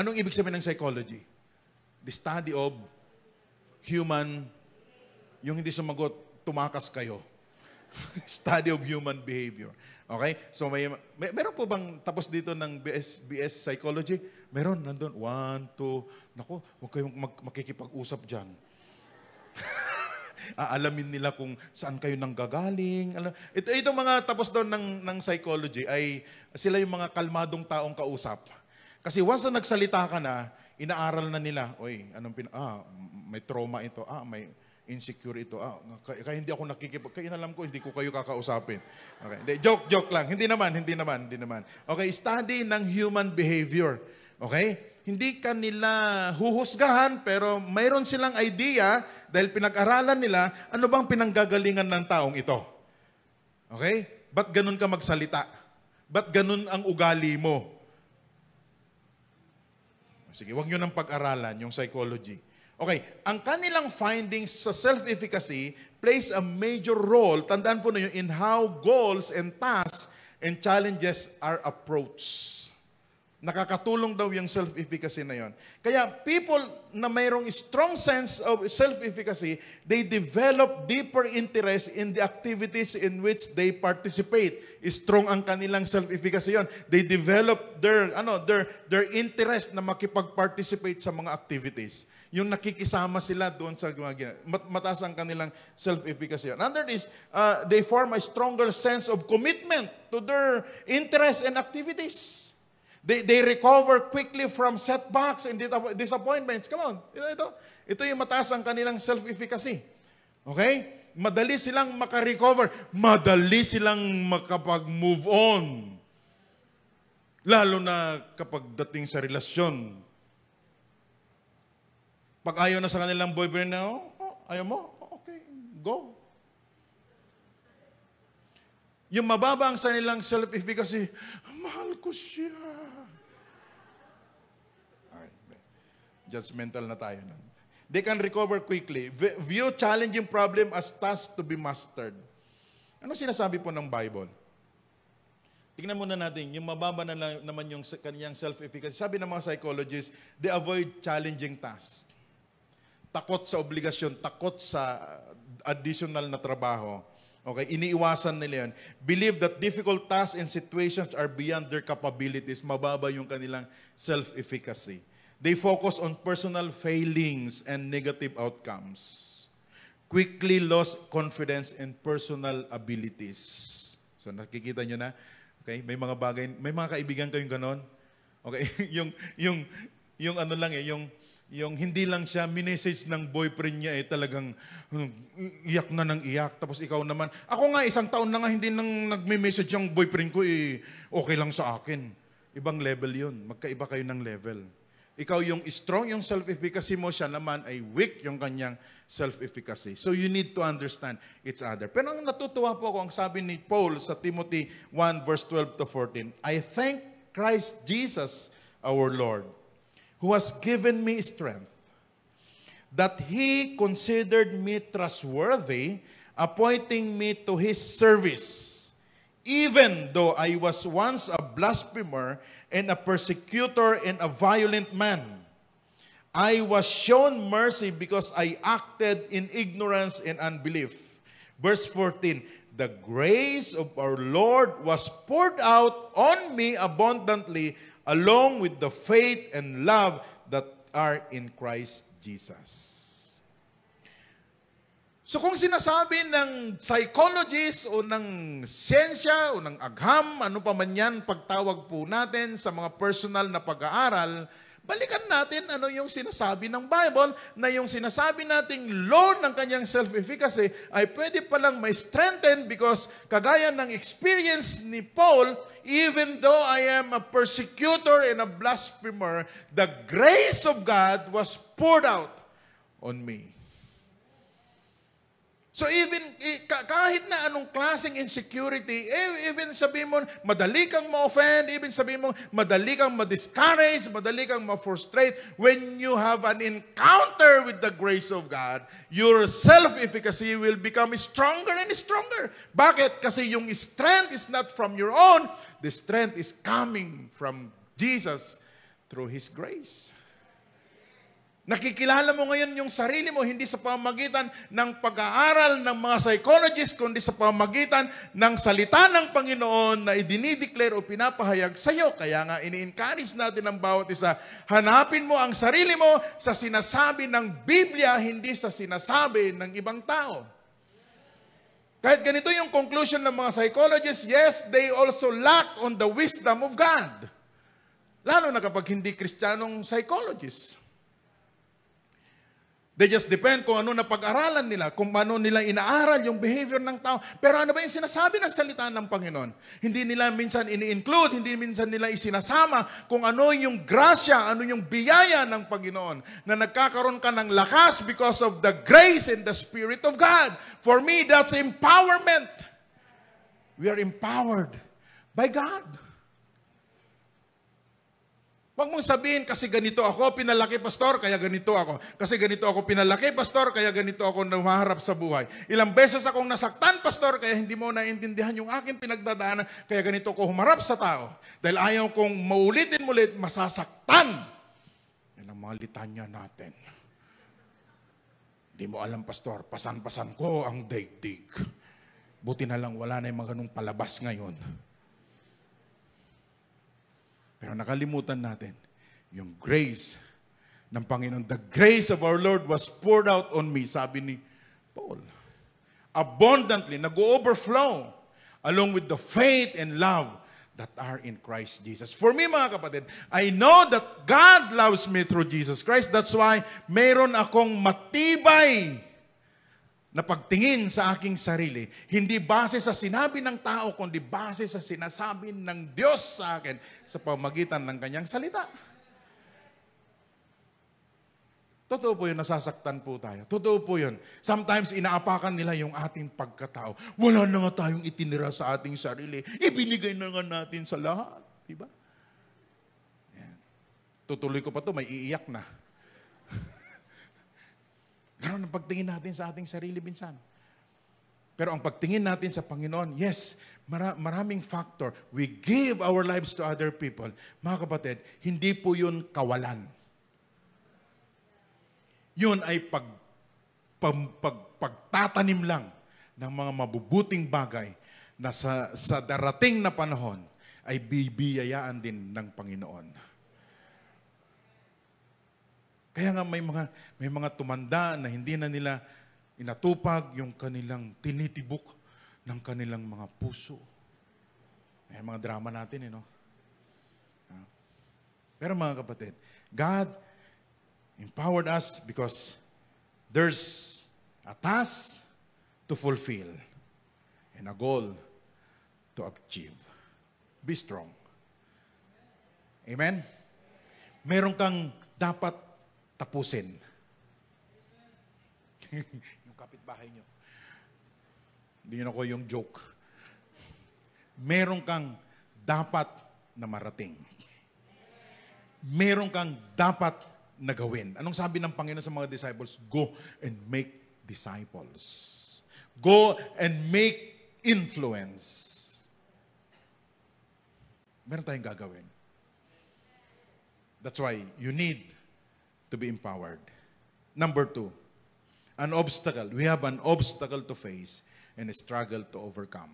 Anong ibig sabihin ng psychology? The study of human, yung hindi sumagot, tumakas kayo. Study of human behavior. Okay? So may, may meron po bang tapos dito ng BS, BS Psychology? Meron, nandun. One, two. Nako, huwag kayong mag, makikipag-usap dyan. Aalamin nila kung saan kayo nanggagaling. Ito, itong mga tapos doon ng, ng psychology ay sila yung mga kalmadong taong kausap. Kasi once na nagsalita ka na, inaaral na nila, oy, anong pin ah, may trauma ito, ah, may insecure ito. Ah, kaya, kaya hindi ako nakikipag, kaya alam ko, hindi ko kayo kakausapin. Okay. Hindi, joke, joke lang. Hindi naman, hindi naman, hindi naman. Okay, study ng human behavior. Okay? Hindi ka nila huhusgahan, pero mayroon silang idea dahil pinag-aralan nila, ano bang pinanggagalingan ng taong ito? Okay? Ba't ganun ka magsalita? Ba't ganun ang ugali mo? Sige, wag nyo nang pag-aralan yung psychology. Okay, ang kanilang findings sa self-efficacy plays a major role, tandaan po ninyo, in how goals and tasks and challenges are approached. Nakakatulong daw yung self-efficacy na yon. Kaya people na mayroong strong sense of self-efficacy, they develop deeper interest in the activities in which they participate. Strong ang kanilang self-efficacy yon. They develop their ano their their interest na makipag-participate sa mga activities. Yung nakikisama sila doon sa mga mataas ang kanilang self-efficacy. Under this, uh, they form a stronger sense of commitment to their interests and activities. They, they recover quickly from setbacks and disappointments. Come on. Ito, ito, ito yung mataas ang kanilang self-efficacy. Okay? Madali silang makarecover. Madali silang makapag-move on. Lalo na kapag dating sa relasyon. Pag ayaw na sa kanilang boyfriend na, oh, oh ayaw mo? Okay, go. Yung mababa ang sa nilang self-efficacy, mahal ko siya. Judgmental na tayo nun. They can recover quickly. View challenging problem as task to be mastered. Ano sinasabi po ng Bible? Tingnan muna natin, yung mababa na lang, naman yung kanyang self-efficacy. Sabi ng mga psychologists, they avoid challenging tasks. Takot sa obligasyon, takot sa additional na trabaho. Okay, iniiwasan nila yan. Believe that difficult tasks and situations are beyond their capabilities. Mababa yung kanilang self-efficacy. They focus on personal failings and negative outcomes. Quickly lost confidence in personal abilities. So nakikita nyo na, okay? May mga bagay, may mga kaibigan kayong ganon. Okay, yung yung yung ano lang eh, yung Yung hindi lang siya minessage ng boyfriend niya eh talagang hmm, iyak na ng iyak. Tapos ikaw naman, ako nga isang taon na nga hindi nang nagme-message yung boyfriend ko eh okay lang sa akin. Ibang level yun. Magkaiba kayo ng level. Ikaw yung strong yung self-efficacy mo, siya naman ay weak yung kanyang self-efficacy. So you need to understand each other. Pero ang natutuwa po ako, ang sabi ni Paul sa Timothy 1 verse 12 to 14, I thank Christ Jesus our Lord, who has given me strength, that He considered me trustworthy, appointing me to His service, even though I was once a blasphemer and a persecutor and a violent man. I was shown mercy because I acted in ignorance and unbelief. Verse 14, the grace of our Lord was poured out on me abundantly along with the faith and love that are in Christ Jesus. So kung sinasabi ng psychologist o ng siyensya o ng agham, ano pa man yan, pagtawag po natin sa mga personal na pag-aaral, balikan natin ano yung sinasabi ng Bible na yung sinasabi nating law ng kanyang self-efficacy ay pwede palang may strengthen because kagaya ng experience ni Paul, even though I am a persecutor and a blasphemer, the grace of God was poured out on me. So even kahit na anong klaseng insecurity, eh, even sabihin mo, madali kang ma-offend, even sabihin mo, madali kang ma-discourage, madali kang ma-frustrate, when you have an encounter with the grace of God, your self-efficacy will become stronger and stronger. Bakit? Kasi yung strength is not from your own, the strength is coming from Jesus through His grace. Nakikilala mo ngayon yung sarili mo hindi sa pamagitan ng pag-aaral ng mga psychologists, kundi sa pamagitan ng salita ng Panginoon na idinideclare o pinapahayag sa iyo. Kaya nga ini-encourage natin ang bawat isa, hanapin mo ang sarili mo sa sinasabi ng Biblia, hindi sa sinasabi ng ibang tao. Kahit ganito yung conclusion ng mga psychologists, yes, they also lack on the wisdom of God. Lalo na kapag hindi kristyanong psychologists. They just depend kung ano na pag-aralan nila, kung ano nila inaaral yung behavior ng tao. Pero ano ba yung sinasabi ng salita ng Panginoon? Hindi nila minsan ini-include, hindi minsan nila isinasama kung ano yung grasya, ano yung biyaya ng Panginoon na nagkakaroon ka ng lakas because of the grace and the Spirit of God. For me, that's empowerment. We are empowered by God. Huwag mong sabihin, kasi ganito ako, pinalaki pastor, kaya ganito ako. Kasi ganito ako pinalaki pastor, kaya ganito ako nahaharap sa buhay. Ilang beses akong nasaktan pastor, kaya hindi mo naintindihan yung aking pinagdadaanan, kaya ganito ako humarap sa tao. Dahil ayaw kong maulitin mulit, masasaktan. Yan ang mga litanya natin. Hindi mo alam pastor, pasan-pasan ko ang daigdig. Buti na lang wala na yung mga palabas ngayon. Pero nakalimutan natin, yung grace ng Panginoon. The grace of our Lord was poured out on me, sabi ni Paul. Abundantly, nag-overflow along with the faith and love that are in Christ Jesus. For me mga kapatid, I know that God loves me through Jesus Christ. That's why mayroon akong matibay na pagtingin sa aking sarili, hindi base sa sinabi ng tao, kundi base sa sinasabi ng Diyos sa akin sa pamagitan ng kanyang salita. Totoo po yun, nasasaktan po tayo. Totoo po yun. Sometimes inaapakan nila yung ating pagkatao. Wala na nga tayong itinira sa ating sarili. Ibinigay na nga natin sa lahat. Diba? Yan. Tutuloy ko pa to, may iiyak na. Ganon ang pagtingin natin sa ating sarili minsan. Pero ang pagtingin natin sa Panginoon, yes, maraming factor. We give our lives to other people. Mga kapatid, hindi po yun kawalan. Yun ay pag, pag, pag, pagtatanim lang ng mga mabubuting bagay na sa, sa darating na panahon ay bibiyayaan din ng Panginoon. Kaya nga may mga, may mga tumanda na hindi na nila inatupag yung kanilang tinitibok ng kanilang mga puso. May mga drama natin, eh, no? Pero mga kapatid, God empowered us because there's a task to fulfill and a goal to achieve. Be strong. Amen? Meron kang dapat tapusin. yung kapitbahay nyo. Hindi yun ako yung joke. Meron kang dapat na marating. Meron kang dapat na gawin. Anong sabi ng Panginoon sa mga disciples? Go and make disciples. Go and make influence. Meron tayong gagawin. That's why you need to be empowered. Number two, an obstacle. We have an obstacle to face and a struggle to overcome.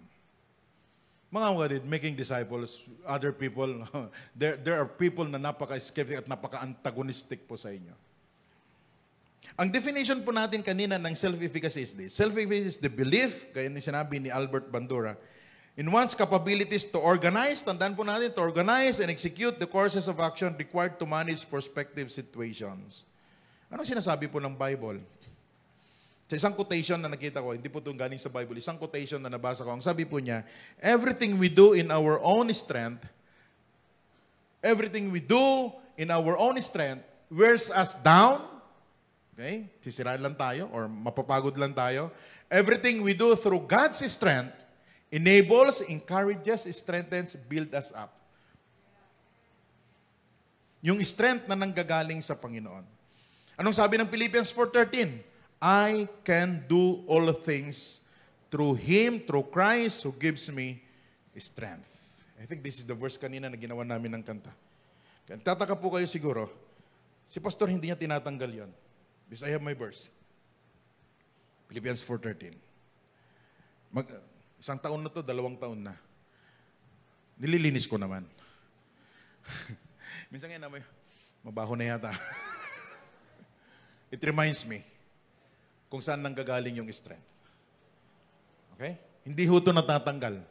Mga kapatid, making disciples, other people, there, there are people na napaka-skeptic at napaka-antagonistic po sa inyo. Ang definition po natin kanina ng self-efficacy is this. Self-efficacy is the belief, kaya ni sinabi ni Albert Bandura, in one's capabilities to organize, tandaan po natin, to organize and execute the courses of action required to manage prospective situations. Ano sinasabi po ng Bible? Sa isang quotation na nakita ko, hindi po itong galing sa Bible, isang quotation na nabasa ko, ang sabi po niya, everything we do in our own strength, everything we do in our own strength wears us down, okay? Sisiraan lang tayo or mapapagod lang tayo. Everything we do through God's strength enables, encourages, strengthens, build us up. Yung strength na nanggagaling sa Panginoon. Anong sabi ng Philippians 4.13? I can do all things through Him, through Christ, who gives me strength. I think this is the verse kanina na ginawa namin ng kanta. Tataka po kayo siguro, si pastor hindi niya tinatanggal yon. Because I have my verse. Philippians 4.13. Mag, isang taon na to, dalawang taon na. Nililinis ko naman. Minsan nga na may, mabaho na yata. It reminds me kung saan nanggagaling yung strength. Okay? Hindi ho ito natatanggal.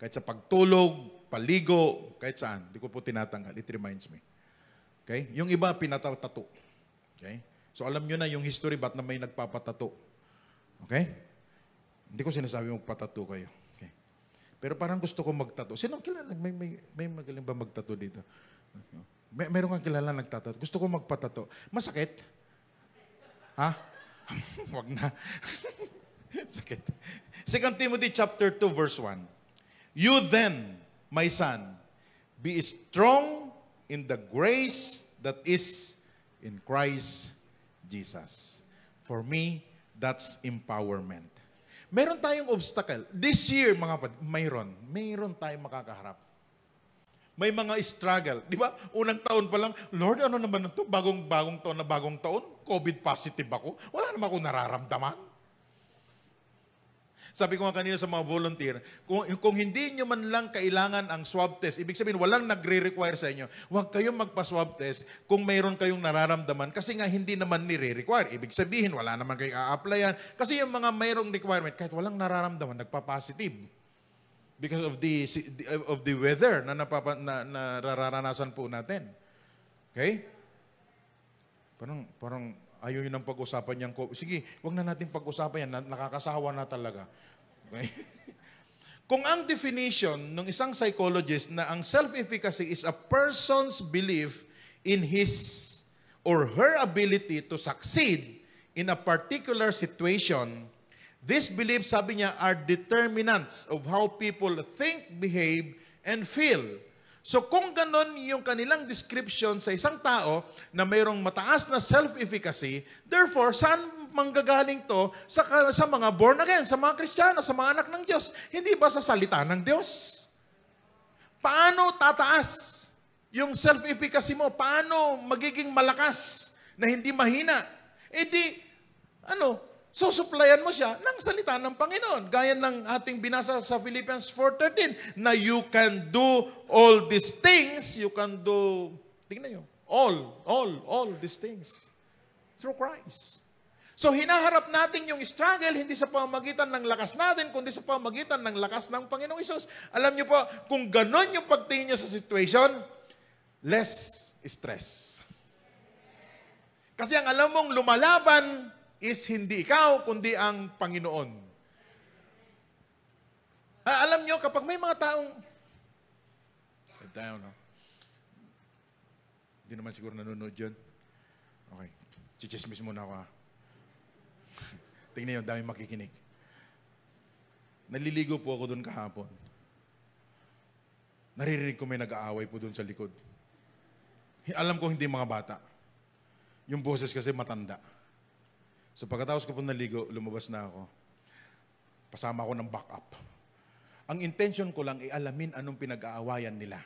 Kahit sa pagtulog, paligo, kahit saan. Hindi ko po tinatanggal. It reminds me. Okay? Yung iba, pinatatato. Okay? So alam nyo na yung history, ba't na may nagpapatato. Okay? Hindi ko sinasabi magpatato kayo. Okay? Pero parang gusto ko magtato. Sino kilala? May, may, may magaling ba magtato dito? May, meron kang kilala nagtatato. Gusto ko magpatato. Masakit? Ha? Wag na. Sakit. 2 Timothy chapter 2 verse 1. You then, my son, be strong in the grace that is in Christ Jesus. For me, that's empowerment. Meron tayong obstacle. This year, mga kapatid, mayroon. Mayroon tayong makakaharap. May mga struggle. Di ba? Unang taon pa lang, Lord, ano naman ito? Bagong, bagong taon na bagong taon? COVID positive ako. Wala naman ako nararamdaman. Sabi ko nga kanina sa mga volunteer, kung, kung hindi nyo man lang kailangan ang swab test, ibig sabihin walang nagre-require sa inyo, huwag kayong magpa-swab test kung mayroon kayong nararamdaman kasi nga hindi naman nire-require. Ibig sabihin, wala naman kayong a-applyan. Kasi yung mga mayroong requirement, kahit walang nararamdaman, nagpa-positive. Because of the, of the weather na, napapa, na, na nararanasan po natin. Okay? Parang, parang ayaw yun ang pag-usapan niyang COVID. Sige, wag na natin pag-usapan yan. Nakakasawa na talaga. Okay? Kung ang definition ng isang psychologist na ang self-efficacy is a person's belief in his or her ability to succeed in a particular situation, these beliefs, sabi niya, are determinants of how people think, behave, and feel So kung ganon yung kanilang description sa isang tao na mayroong mataas na self-efficacy, therefore, saan manggagaling to sa, sa mga born again, sa mga Kristiyano, sa mga anak ng Diyos? Hindi ba sa salita ng Diyos? Paano tataas yung self-efficacy mo? Paano magiging malakas na hindi mahina? Eh di, ano, susuplayan mo siya ng salita ng Panginoon. Gaya ng ating binasa sa Philippians 4.13, na you can do all these things, you can do, tingnan nyo, all, all, all these things through Christ. So hinaharap natin yung struggle hindi sa pamamagitan ng lakas natin, kundi sa pamamagitan ng lakas ng Panginoong Isus. Alam niyo po, kung ganon yung pagtingin niyo sa situation, less stress. Kasi ang alam mong lumalaban is hindi ikaw, kundi ang Panginoon. Ah, alam nyo, kapag may mga taong, tayo, no? Hindi naman siguro nanonood yun. Okay. Chichismis muna ako ha. Tingnan yun, dami makikinig. Naliligo po ako doon kahapon. Naririnig ko may nag-aaway po doon sa likod. Alam ko hindi mga bata. Yung boses kasi matanda. So pagkatapos ko po naligo, lumabas na ako. Pasama ako ng backup. Ang intention ko lang ay alamin anong pinag-aawayan nila.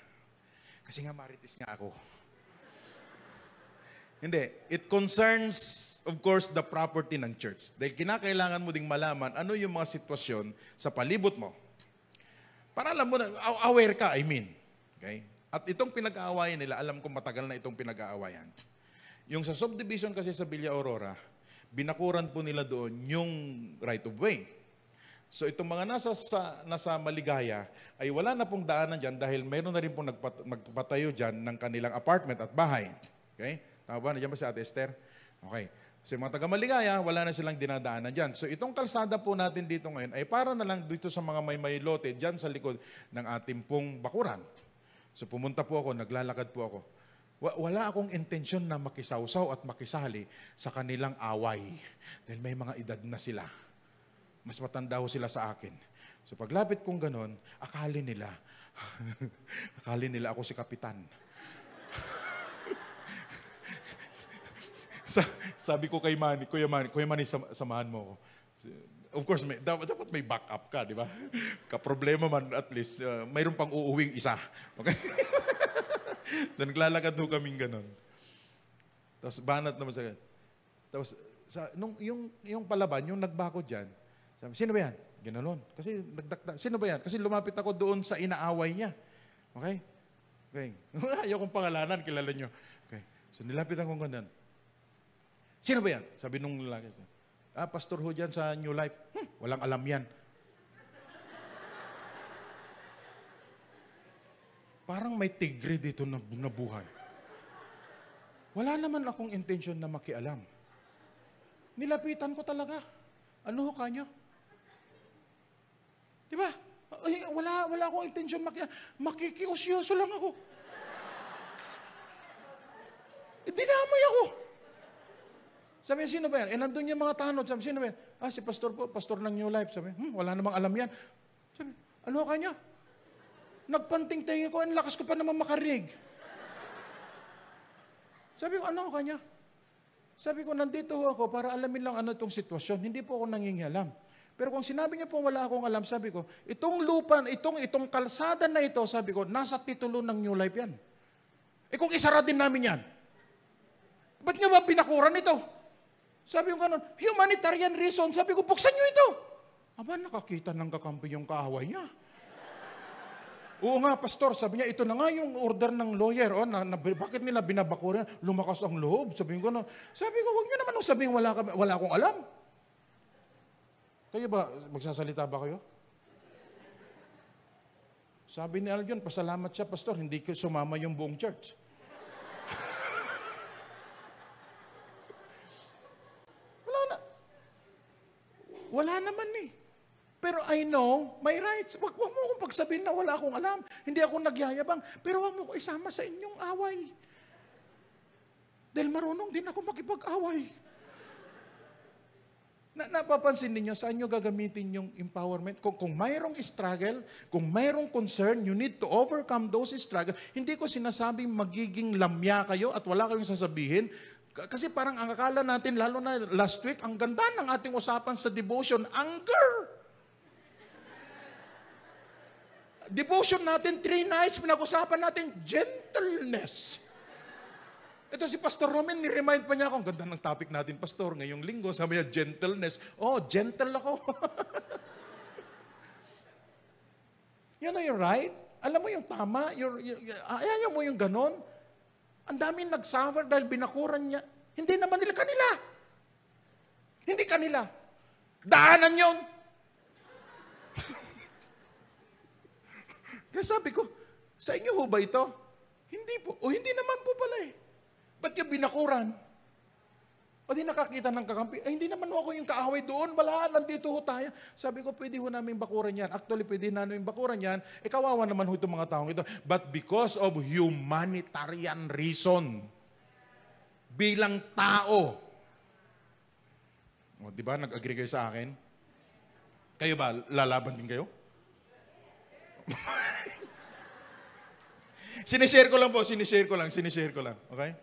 Kasi nga maritis nga ako. Hindi. It concerns, of course, the property ng church. Dahil kinakailangan mo ding malaman ano yung mga sitwasyon sa palibot mo. Para alam mo na, aware ka, I mean. Okay? At itong pinag-aawayan nila, alam ko matagal na itong pinag-aawayan. Yung sa subdivision kasi sa Villa Aurora, binakuran po nila doon yung right of way. So itong mga nasa sa, nasa Maligaya ay wala na pong daanan diyan dahil mayroon na rin pong nagpat, magpatayo diyan ng kanilang apartment at bahay. Okay? Tama ba? Nandiyan ba si Ate Esther? Okay. So yung mga taga Maligaya, wala na silang dinadaanan diyan. So itong kalsada po natin dito ngayon ay para na lang dito sa mga may may lote diyan sa likod ng ating pong bakuran. So pumunta po ako, naglalakad po ako. Wala akong intensyon na makisawsaw at makisali sa kanilang away. Dahil may mga edad na sila mas matanda ho sila sa akin. So paglapit kong ganon, akali nila, akali nila ako si kapitan. Sa, sabi ko kay Manny, Kuya Manny, Kuya Manny, sam- samahan mo ako. Of course, may, dapat, dapat may backup ka, di ba? Ka-problema man, at least, uh, mayroon pang uuwing isa. Okay? So, naglalakad ho kaming ganon. Tapos, banat naman sa Tapos, sa, nung, yung, yung palaban, yung nagbako dyan, sabi, sino ba yan? Ginanon. Kasi nagdakda. Sino ba yan? Kasi lumapit ako doon sa inaaway niya. Okay? Okay. Ayaw kong pangalanan, kilala nyo. Okay. So nilapit akong ganun. Sino ba yan? Sabi nung lalaki. Ah, pastor ho dyan sa New Life. Hmm, walang alam yan. Parang may tigre dito na, na buhay. Wala naman akong intention na makialam. Nilapitan ko talaga. Ano ho kanyo? Di ba? Wala, wala akong intensyon maki makikiusyoso lang ako. E, dinamay ako. Sabi niya, sino ba yan? Eh, nandun yung mga tanod. Sabi, sino ba yan? Ah, si pastor po, pastor ng New Life. Sabi, hmm, wala namang alam yan. Sabi, ano ka niya? Nagpanting-tingin ko, ang lakas ko pa naman makarig. Sabi ko, ano ka niya? Sabi ko, nandito ako para alamin lang ano itong sitwasyon. Hindi po ako nangingialam. Pero kung sinabi niya po wala akong alam, sabi ko, itong lupa, itong, itong kalsada na ito, sabi ko, nasa titulo ng New Life yan. Eh kung isara din namin yan, ba't niya ba pinakuran ito? Sabi ko ganun, humanitarian reason. Sabi ko, buksan niyo ito. Aba, nakakita ng kakampi yung kaaway niya. Oo nga, pastor, sabi niya, ito na nga yung order ng lawyer. O, na, na, bakit nila binabakuran? Lumakas ang loob. Sabi ko, no. sabi ko, huwag niyo naman sabihin wala, wala akong alam. Kayo ba, magsasalita ba kayo? Sabi ni Aljon, pasalamat siya, pastor, hindi sumama yung buong church. Wala na. Wala naman eh. Pero I know my rights. Wag, wag mo akong pagsabihin na wala akong alam. Hindi ako nagyayabang. Pero wag mo ko isama sa inyong away. Dahil marunong din ako makipag-away. Na, napapansin ninyo, saan nyo gagamitin yung empowerment? Kung, kung mayroong struggle, kung mayroong concern, you need to overcome those struggle. Hindi ko sinasabing magiging lamya kayo at wala kayong sasabihin. Kasi parang ang akala natin, lalo na last week, ang ganda ng ating usapan sa devotion, anger. Devotion natin, three nights, pinag-usapan natin, gentleness. Ito si Pastor Roman, ni-remind pa niya ako, ang ganda ng topic natin, Pastor, ngayong linggo, sabi niya, gentleness. Oh, gentle ako. you know, you're right. Alam mo yung tama, you're, you, ayaw mo yung ganon. Ang dami nagsuffer dahil binakuran niya. Hindi naman nila kanila. Hindi kanila. Daanan yon. Kaya sabi ko, sa inyo ho ba ito? Hindi po. O hindi naman po pala eh. Ba't yung binakuran? O di nakakita ng kakampi, ay hindi naman ako yung kaaway doon, wala, nandito ho tayo. Sabi ko, pwede ho namin bakuran yan. Actually, pwede namin bakuran yan. E kawawa naman ho itong mga taong ito. But because of humanitarian reason, bilang tao, o, di ba, nag-agree kayo sa akin? Kayo ba, lalaban din kayo? sinishare ko lang po, sinishare ko lang, sinishare ko lang. Okay?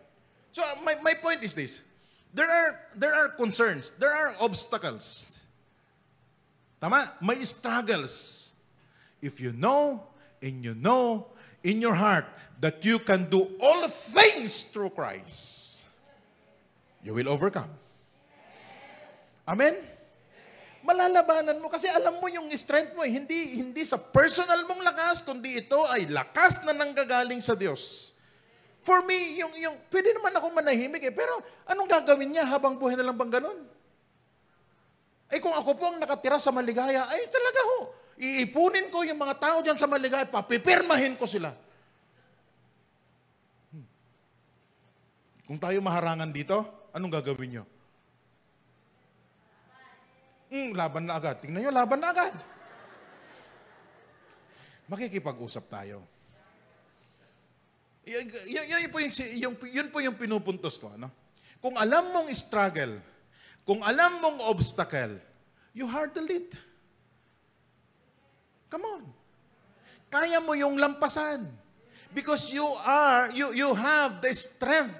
So, my, my point is this. There are, there are concerns. There are obstacles. Tama? May struggles. If you know, and you know in your heart that you can do all things through Christ, you will overcome. Amen? Malalabanan mo kasi alam mo yung strength mo. Eh. Hindi, hindi sa personal mong lakas, kundi ito ay lakas na nanggagaling sa Diyos. For me, yung, yung, pwede naman ako manahimik eh, pero anong gagawin niya habang buhay na lang bang ganun? Eh kung ako po ang nakatira sa maligaya, ay talaga ho, iipunin ko yung mga tao dyan sa maligaya, papipirmahin ko sila. Hmm. Kung tayo maharangan dito, anong gagawin niyo? Hmm, laban na agad. Tingnan nyo, laban na agad. Makikipag-usap tayo. Yun, yun, yun, po yung, yung, yun po yung pinupuntos ko. No? Kung alam mong struggle, kung alam mong obstacle, you hurdle it. Come on. Kaya mo yung lampasan. Because you are, you, you have the strength.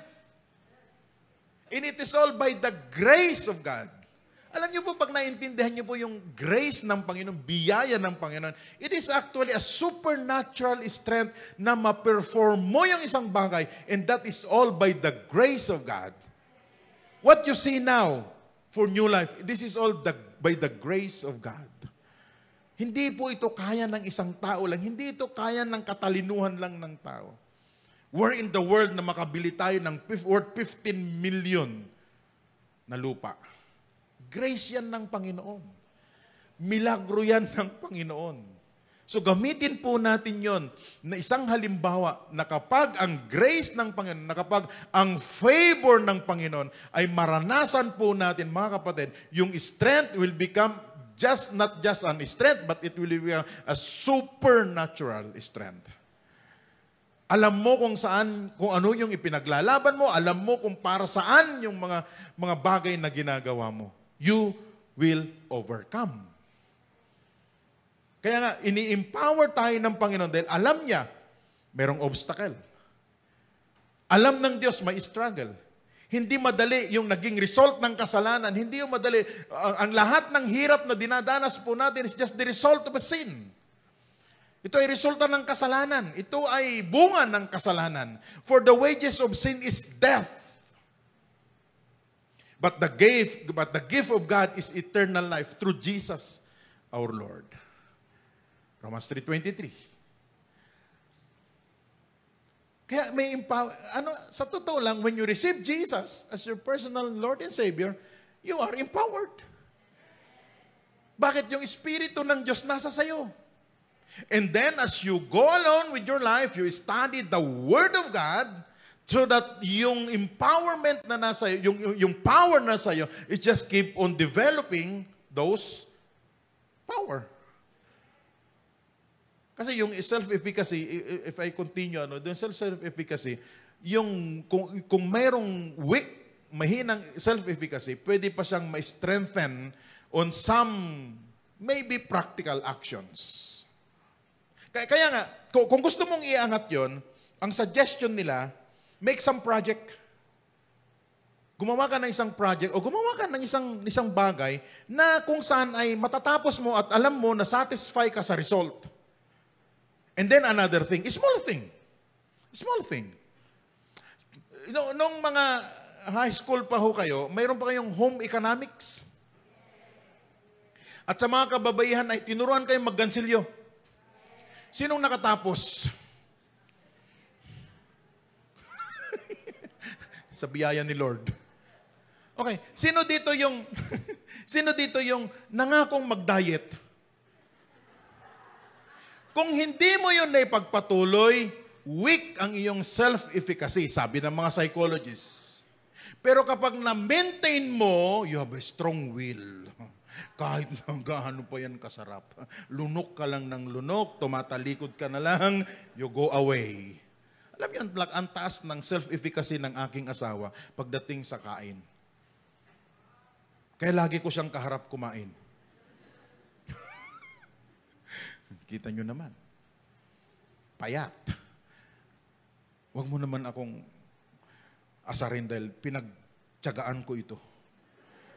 And it is all by the grace of God. Alam niyo po, pag naintindihan niyo po yung grace ng Panginoon, biyaya ng Panginoon, it is actually a supernatural strength na ma-perform mo yung isang bagay and that is all by the grace of God. What you see now for new life, this is all the, by the grace of God. Hindi po ito kaya ng isang tao lang. Hindi ito kaya ng katalinuhan lang ng tao. We're in the world na makabili tayo ng worth 15 million na lupa. Grace yan ng Panginoon. Milagro yan ng Panginoon. So gamitin po natin yon na isang halimbawa na kapag ang grace ng Panginoon, na kapag ang favor ng Panginoon ay maranasan po natin mga kapatid, yung strength will become just not just an strength but it will be a supernatural strength. Alam mo kung saan, kung ano yung ipinaglalaban mo, alam mo kung para saan yung mga mga bagay na ginagawa mo you will overcome. Kaya nga, ini-empower tayo ng Panginoon dahil alam niya, merong obstacle. Alam ng Diyos, may struggle. Hindi madali yung naging result ng kasalanan. Hindi yung madali. Ang, lahat ng hirap na dinadanas po natin is just the result of a sin. Ito ay resulta ng kasalanan. Ito ay bunga ng kasalanan. For the wages of sin is death. But the gift, but the gift of God is eternal life through Jesus our Lord. Romans 3.23. Kaya may empower, ano, sa totoo lang, when you receive Jesus as your personal Lord and Savior, you are empowered. Bakit? Yung Espiritu ng Diyos nasa sayo. And then as you go along with your life, you study the Word of God, So that yung empowerment na nasa iyo, yung, yung, power na sa iyo, is just keep on developing those power. Kasi yung self-efficacy, if I continue, ano, yung self-efficacy, yung kung, kung mayroong weak, mahinang self-efficacy, pwede pa siyang ma-strengthen on some maybe practical actions. Kaya, kaya nga, kung gusto mong iangat yon, ang suggestion nila, Make some project. Gumawa ka ng isang project o gumawa ka ng isang, isang bagay na kung saan ay matatapos mo at alam mo na satisfy ka sa result. And then another thing, small thing. Small thing. You know, nung mga high school pa ho kayo, mayroon pa kayong home economics. At sa mga kababaihan ay tinuruan kayong maggansilyo. Sinong nakatapos? Sa biyaya ni Lord. Okay, sino dito yung sino dito yung nangakong mag-diet? Kung hindi mo yun na ipagpatuloy, weak ang iyong self-efficacy, sabi ng mga psychologists. Pero kapag na-maintain mo, you have a strong will. Kahit na gaano pa yan kasarap. Lunok ka lang ng lunok, tumatalikod ka na lang, you go away. Alam niyo, ang, ang taas ng self-efficacy ng aking asawa pagdating sa kain. Kaya lagi ko siyang kaharap kumain. Kita nyo naman. Payat. Huwag mo naman akong asarin dahil pinagtyagaan ko ito.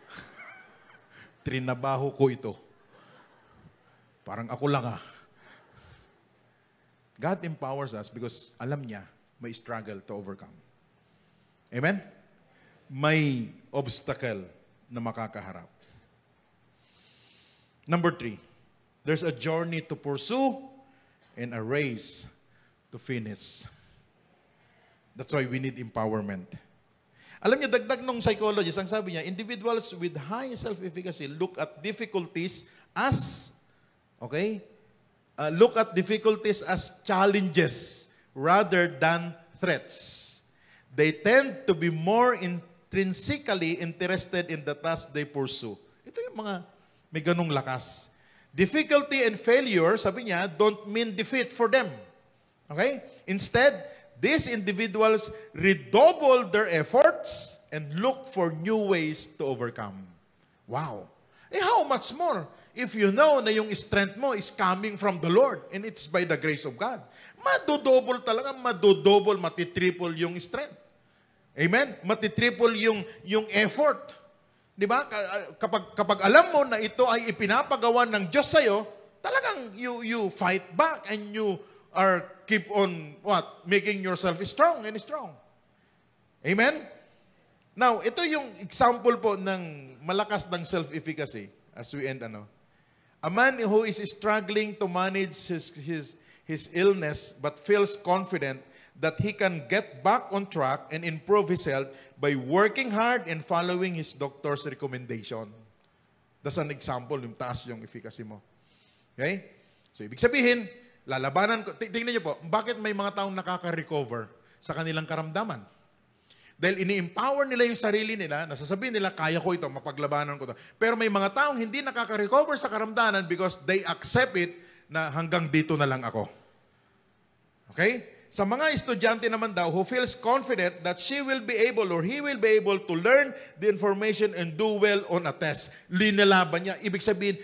Trinabaho ko ito. Parang ako lang ah. God empowers us because alam niya may struggle to overcome. Amen? May obstacle na makakaharap. Number three, there's a journey to pursue and a race to finish. That's why we need empowerment. Alam niyo, dagdag nung psychologist, ang sabi niya, individuals with high self-efficacy look at difficulties as, okay, uh, look at difficulties as challenges rather than threats. They tend to be more intrinsically interested in the task they pursue. Ito yung mga may ganong lakas. Difficulty and failure, sabi niya, don't mean defeat for them. Okay? Instead, these individuals redouble their efforts and look for new ways to overcome. Wow. Eh how much more if you know na yung strength mo is coming from the Lord and it's by the grace of God. Madodouble talaga, madodouble, matitriple yung strength. Amen? Matitriple yung, yung effort. Di ba? Kapag, kapag alam mo na ito ay ipinapagawa ng Diyos sa'yo, talagang you, you fight back and you are keep on what? Making yourself strong and strong. Amen? Now, ito yung example po ng malakas ng self-efficacy as we end ano. A man who is struggling to manage his, his, his illness but feels confident that he can get back on track and improve his health by working hard and following his doctor's recommendation. That's an example, yung taas yung efficacy mo. Okay? So, ibig sabihin, lalabanan ko. Tingnan niyo po, bakit may mga taong nakaka-recover sa kanilang karamdaman? Dahil ini-empower nila yung sarili nila, nasasabihin nila, kaya ko ito, mapaglabanan ko ito. Pero may mga taong hindi nakaka-recover sa karamdaman because they accept it na hanggang dito na lang ako. Okay? Sa mga estudyante naman daw who feels confident that she will be able or he will be able to learn the information and do well on a test. Linalaban niya. Ibig sabihin,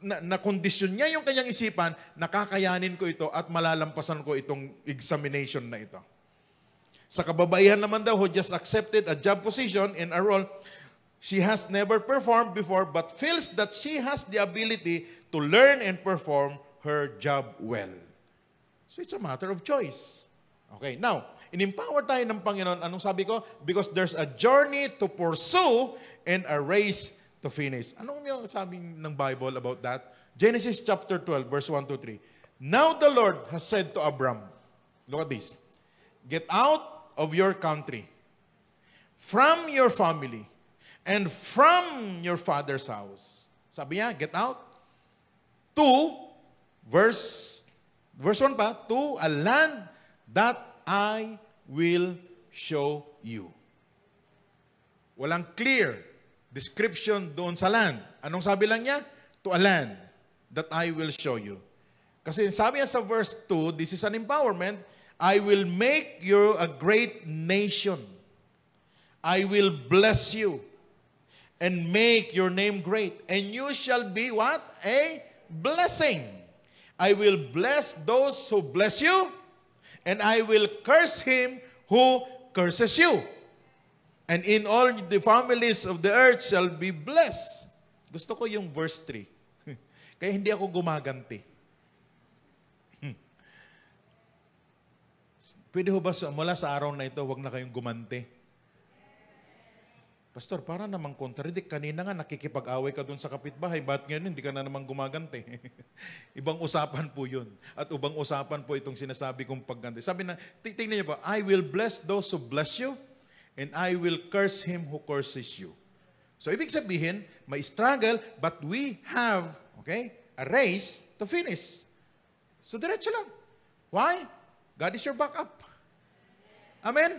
na, na kondisyon niya yung kanyang isipan, nakakayanin ko ito at malalampasan ko itong examination na ito. Sa kababaihan naman daw who just accepted a job position in a role she has never performed before but feels that she has the ability to learn and perform her job well. So it's a matter of choice. Okay, now, in-empower tayo ng Panginoon. Anong sabi ko? Because there's a journey to pursue and a race to finish. Anong yung sabi ng Bible about that? Genesis chapter 12, verse 1 to 3. Now the Lord has said to Abram, look at this, get out of your country, from your family, and from your father's house. Sabi niya, get out. To, verse, verse 1 pa, to a land that I will show you. Walang clear description doon sa land. Anong sabi lang niya? To a land that I will show you. Kasi sabi niya sa verse 2, this is an empowerment, I will make you a great nation. I will bless you and make your name great. And you shall be what? A blessing. I will bless those who bless you, and I will curse him who curses you. And in all the families of the earth shall be blessed. Gusto ko yung verse 3. Kaya hindi ako gumaganti. Pwede ho ba sa, mula sa araw na ito, wag na kayong gumante? Pastor, para namang contradict. Kanina nga nakikipag-away ka doon sa kapitbahay. Ba't ngayon hindi ka na namang gumagante? Ibang usapan po yun. At ubang usapan po itong sinasabi kong pagganti. Sabi na, tingnan niyo po, I will bless those who bless you and I will curse him who curses you. So, ibig sabihin, may struggle, but we have, okay, a race to finish. So, diretso lang. Why? God is your backup. Amen?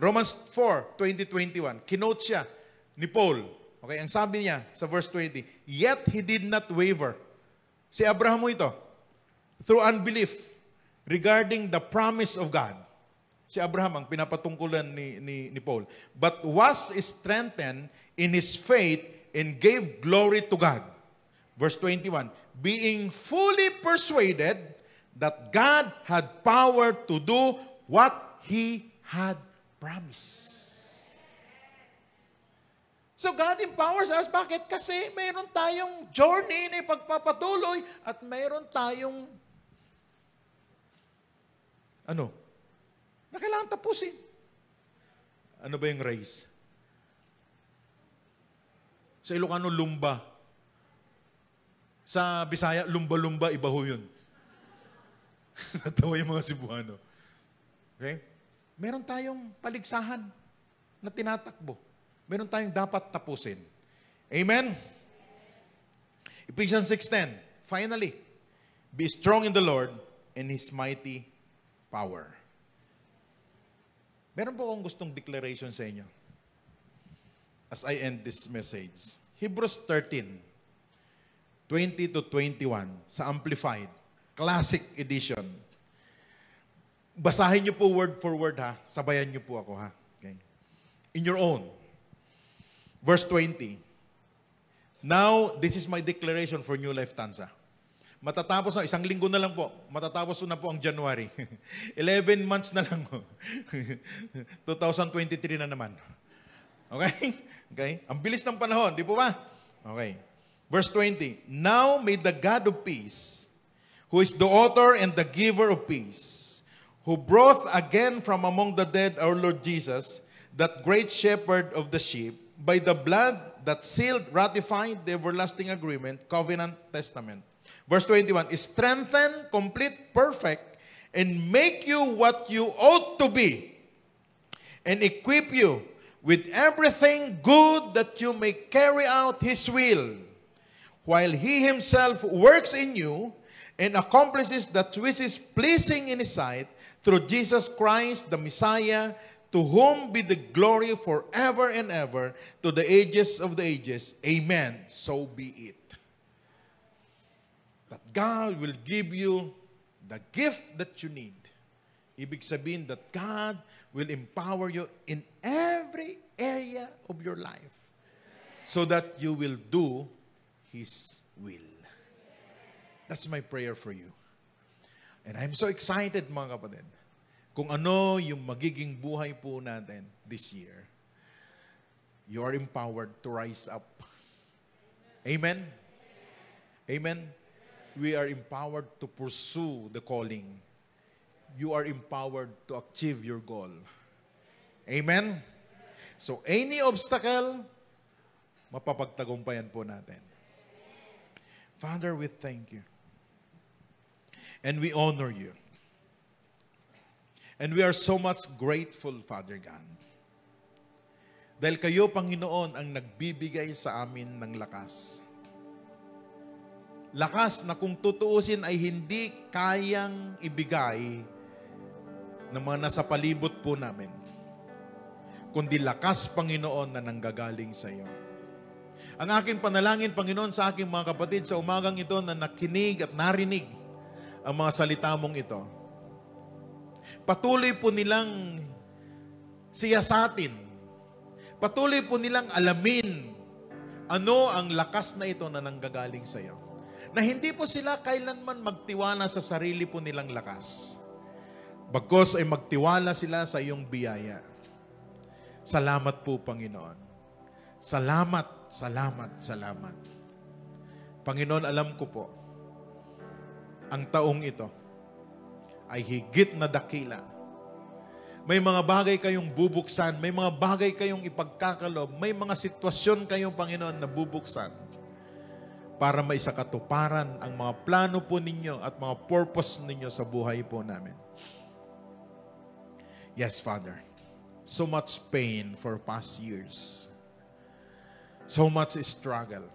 Romans 4, 20-21. Kinote siya ni Paul. Okay, ang sabi niya sa verse 20, Yet he did not waver. Si Abraham mo ito. Through unbelief regarding the promise of God. Si Abraham ang pinapatungkulan ni, ni, ni Paul. But was strengthened in his faith and gave glory to God. Verse 21, being fully persuaded that God had power to do what He had promised. So God empowers us. Bakit? Kasi mayroon tayong journey na ipagpapatuloy at mayroon tayong ano? Na kailangan tapusin. Ano ba yung race? Sa Ilocano, lumba. Sa Bisaya, lumba-lumba, iba ho yun. Natawa yung mga Cebuano. Okay? Meron tayong paligsahan na tinatakbo. Meron tayong dapat tapusin. Amen? Ephesians 6.10 Finally, be strong in the Lord and His mighty power. Meron po akong gustong declaration sa inyo as I end this message. Hebrews 13, 20 to 21 sa Amplified, Classic Edition. Basahin niyo po word for word ha. Sabayan niyo po ako ha. Okay. In your own. Verse 20. Now, this is my declaration for New Life Tanza. Matatapos na, isang linggo na lang po. Matatapos na po ang January. 11 months na lang po. 2023 na naman. Okay? Okay? Ang bilis ng panahon, di po ba? Okay. Verse 20. Now may the God of peace, who is the author and the giver of peace, who brought again from among the dead our Lord Jesus, that great shepherd of the sheep, by the blood that sealed, ratified the everlasting agreement, covenant, testament. Verse 21, strengthen, complete, perfect, and make you what you ought to be, and equip you with everything good that you may carry out His will, while He Himself works in you and accomplishes that which is pleasing in His sight through Jesus Christ, the Messiah, to whom be the glory forever and ever, to the ages of the ages. Amen. So be it. That God will give you the gift that you need. Ibig sabihin that God will empower you in every area of your life so that you will do His will. That's my prayer for you. And I'm so excited mga kapatid kung ano yung magiging buhay po natin this year. You are empowered to rise up. Amen? Amen? We are empowered to pursue the calling you are empowered to achieve your goal. Amen? So, any obstacle, mapapagtagumpayan po natin. Father, we thank you. And we honor you. And we are so much grateful, Father God. Dahil kayo, Panginoon, ang nagbibigay sa amin ng lakas. Lakas na kung tutuusin ay hindi kayang ibigay ng mga nasa palibot po namin, kundi lakas, Panginoon, na nanggagaling sa iyo. Ang aking panalangin, Panginoon, sa aking mga kapatid sa umagang ito na nakinig at narinig ang mga salita mong ito. Patuloy po nilang siyasatin. Patuloy po nilang alamin ano ang lakas na ito na nanggagaling sa iyo. Na hindi po sila kailanman magtiwala sa sarili po nilang lakas Bagkos ay magtiwala sila sa iyong biyaya. Salamat po, Panginoon. Salamat, salamat, salamat. Panginoon, alam ko po, ang taong ito ay higit na dakila. May mga bagay kayong bubuksan, may mga bagay kayong ipagkakalob, may mga sitwasyon kayong, Panginoon, na bubuksan para maisakatuparan ang mga plano po ninyo at mga purpose ninyo sa buhay po namin. Yes, Father. So much pain for past years. So much struggle.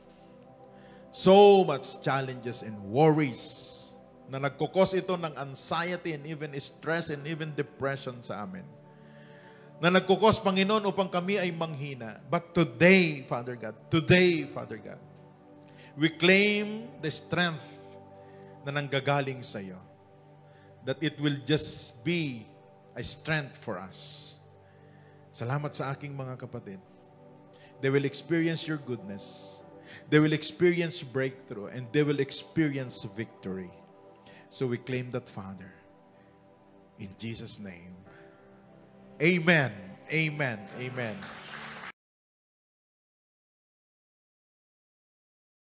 So much challenges and worries na nagkukos ito ng anxiety and even stress and even depression sa amin. na nagkukos, Panginoon, upang kami ay manghina. But today, Father God, today, Father God, we claim the strength na nanggagaling sa iyo. That it will just be a strength for us. Salamat sa aking mga kapatid. They will experience your goodness. They will experience breakthrough and they will experience victory. So we claim that, Father. In Jesus' name. Amen. Amen. Amen.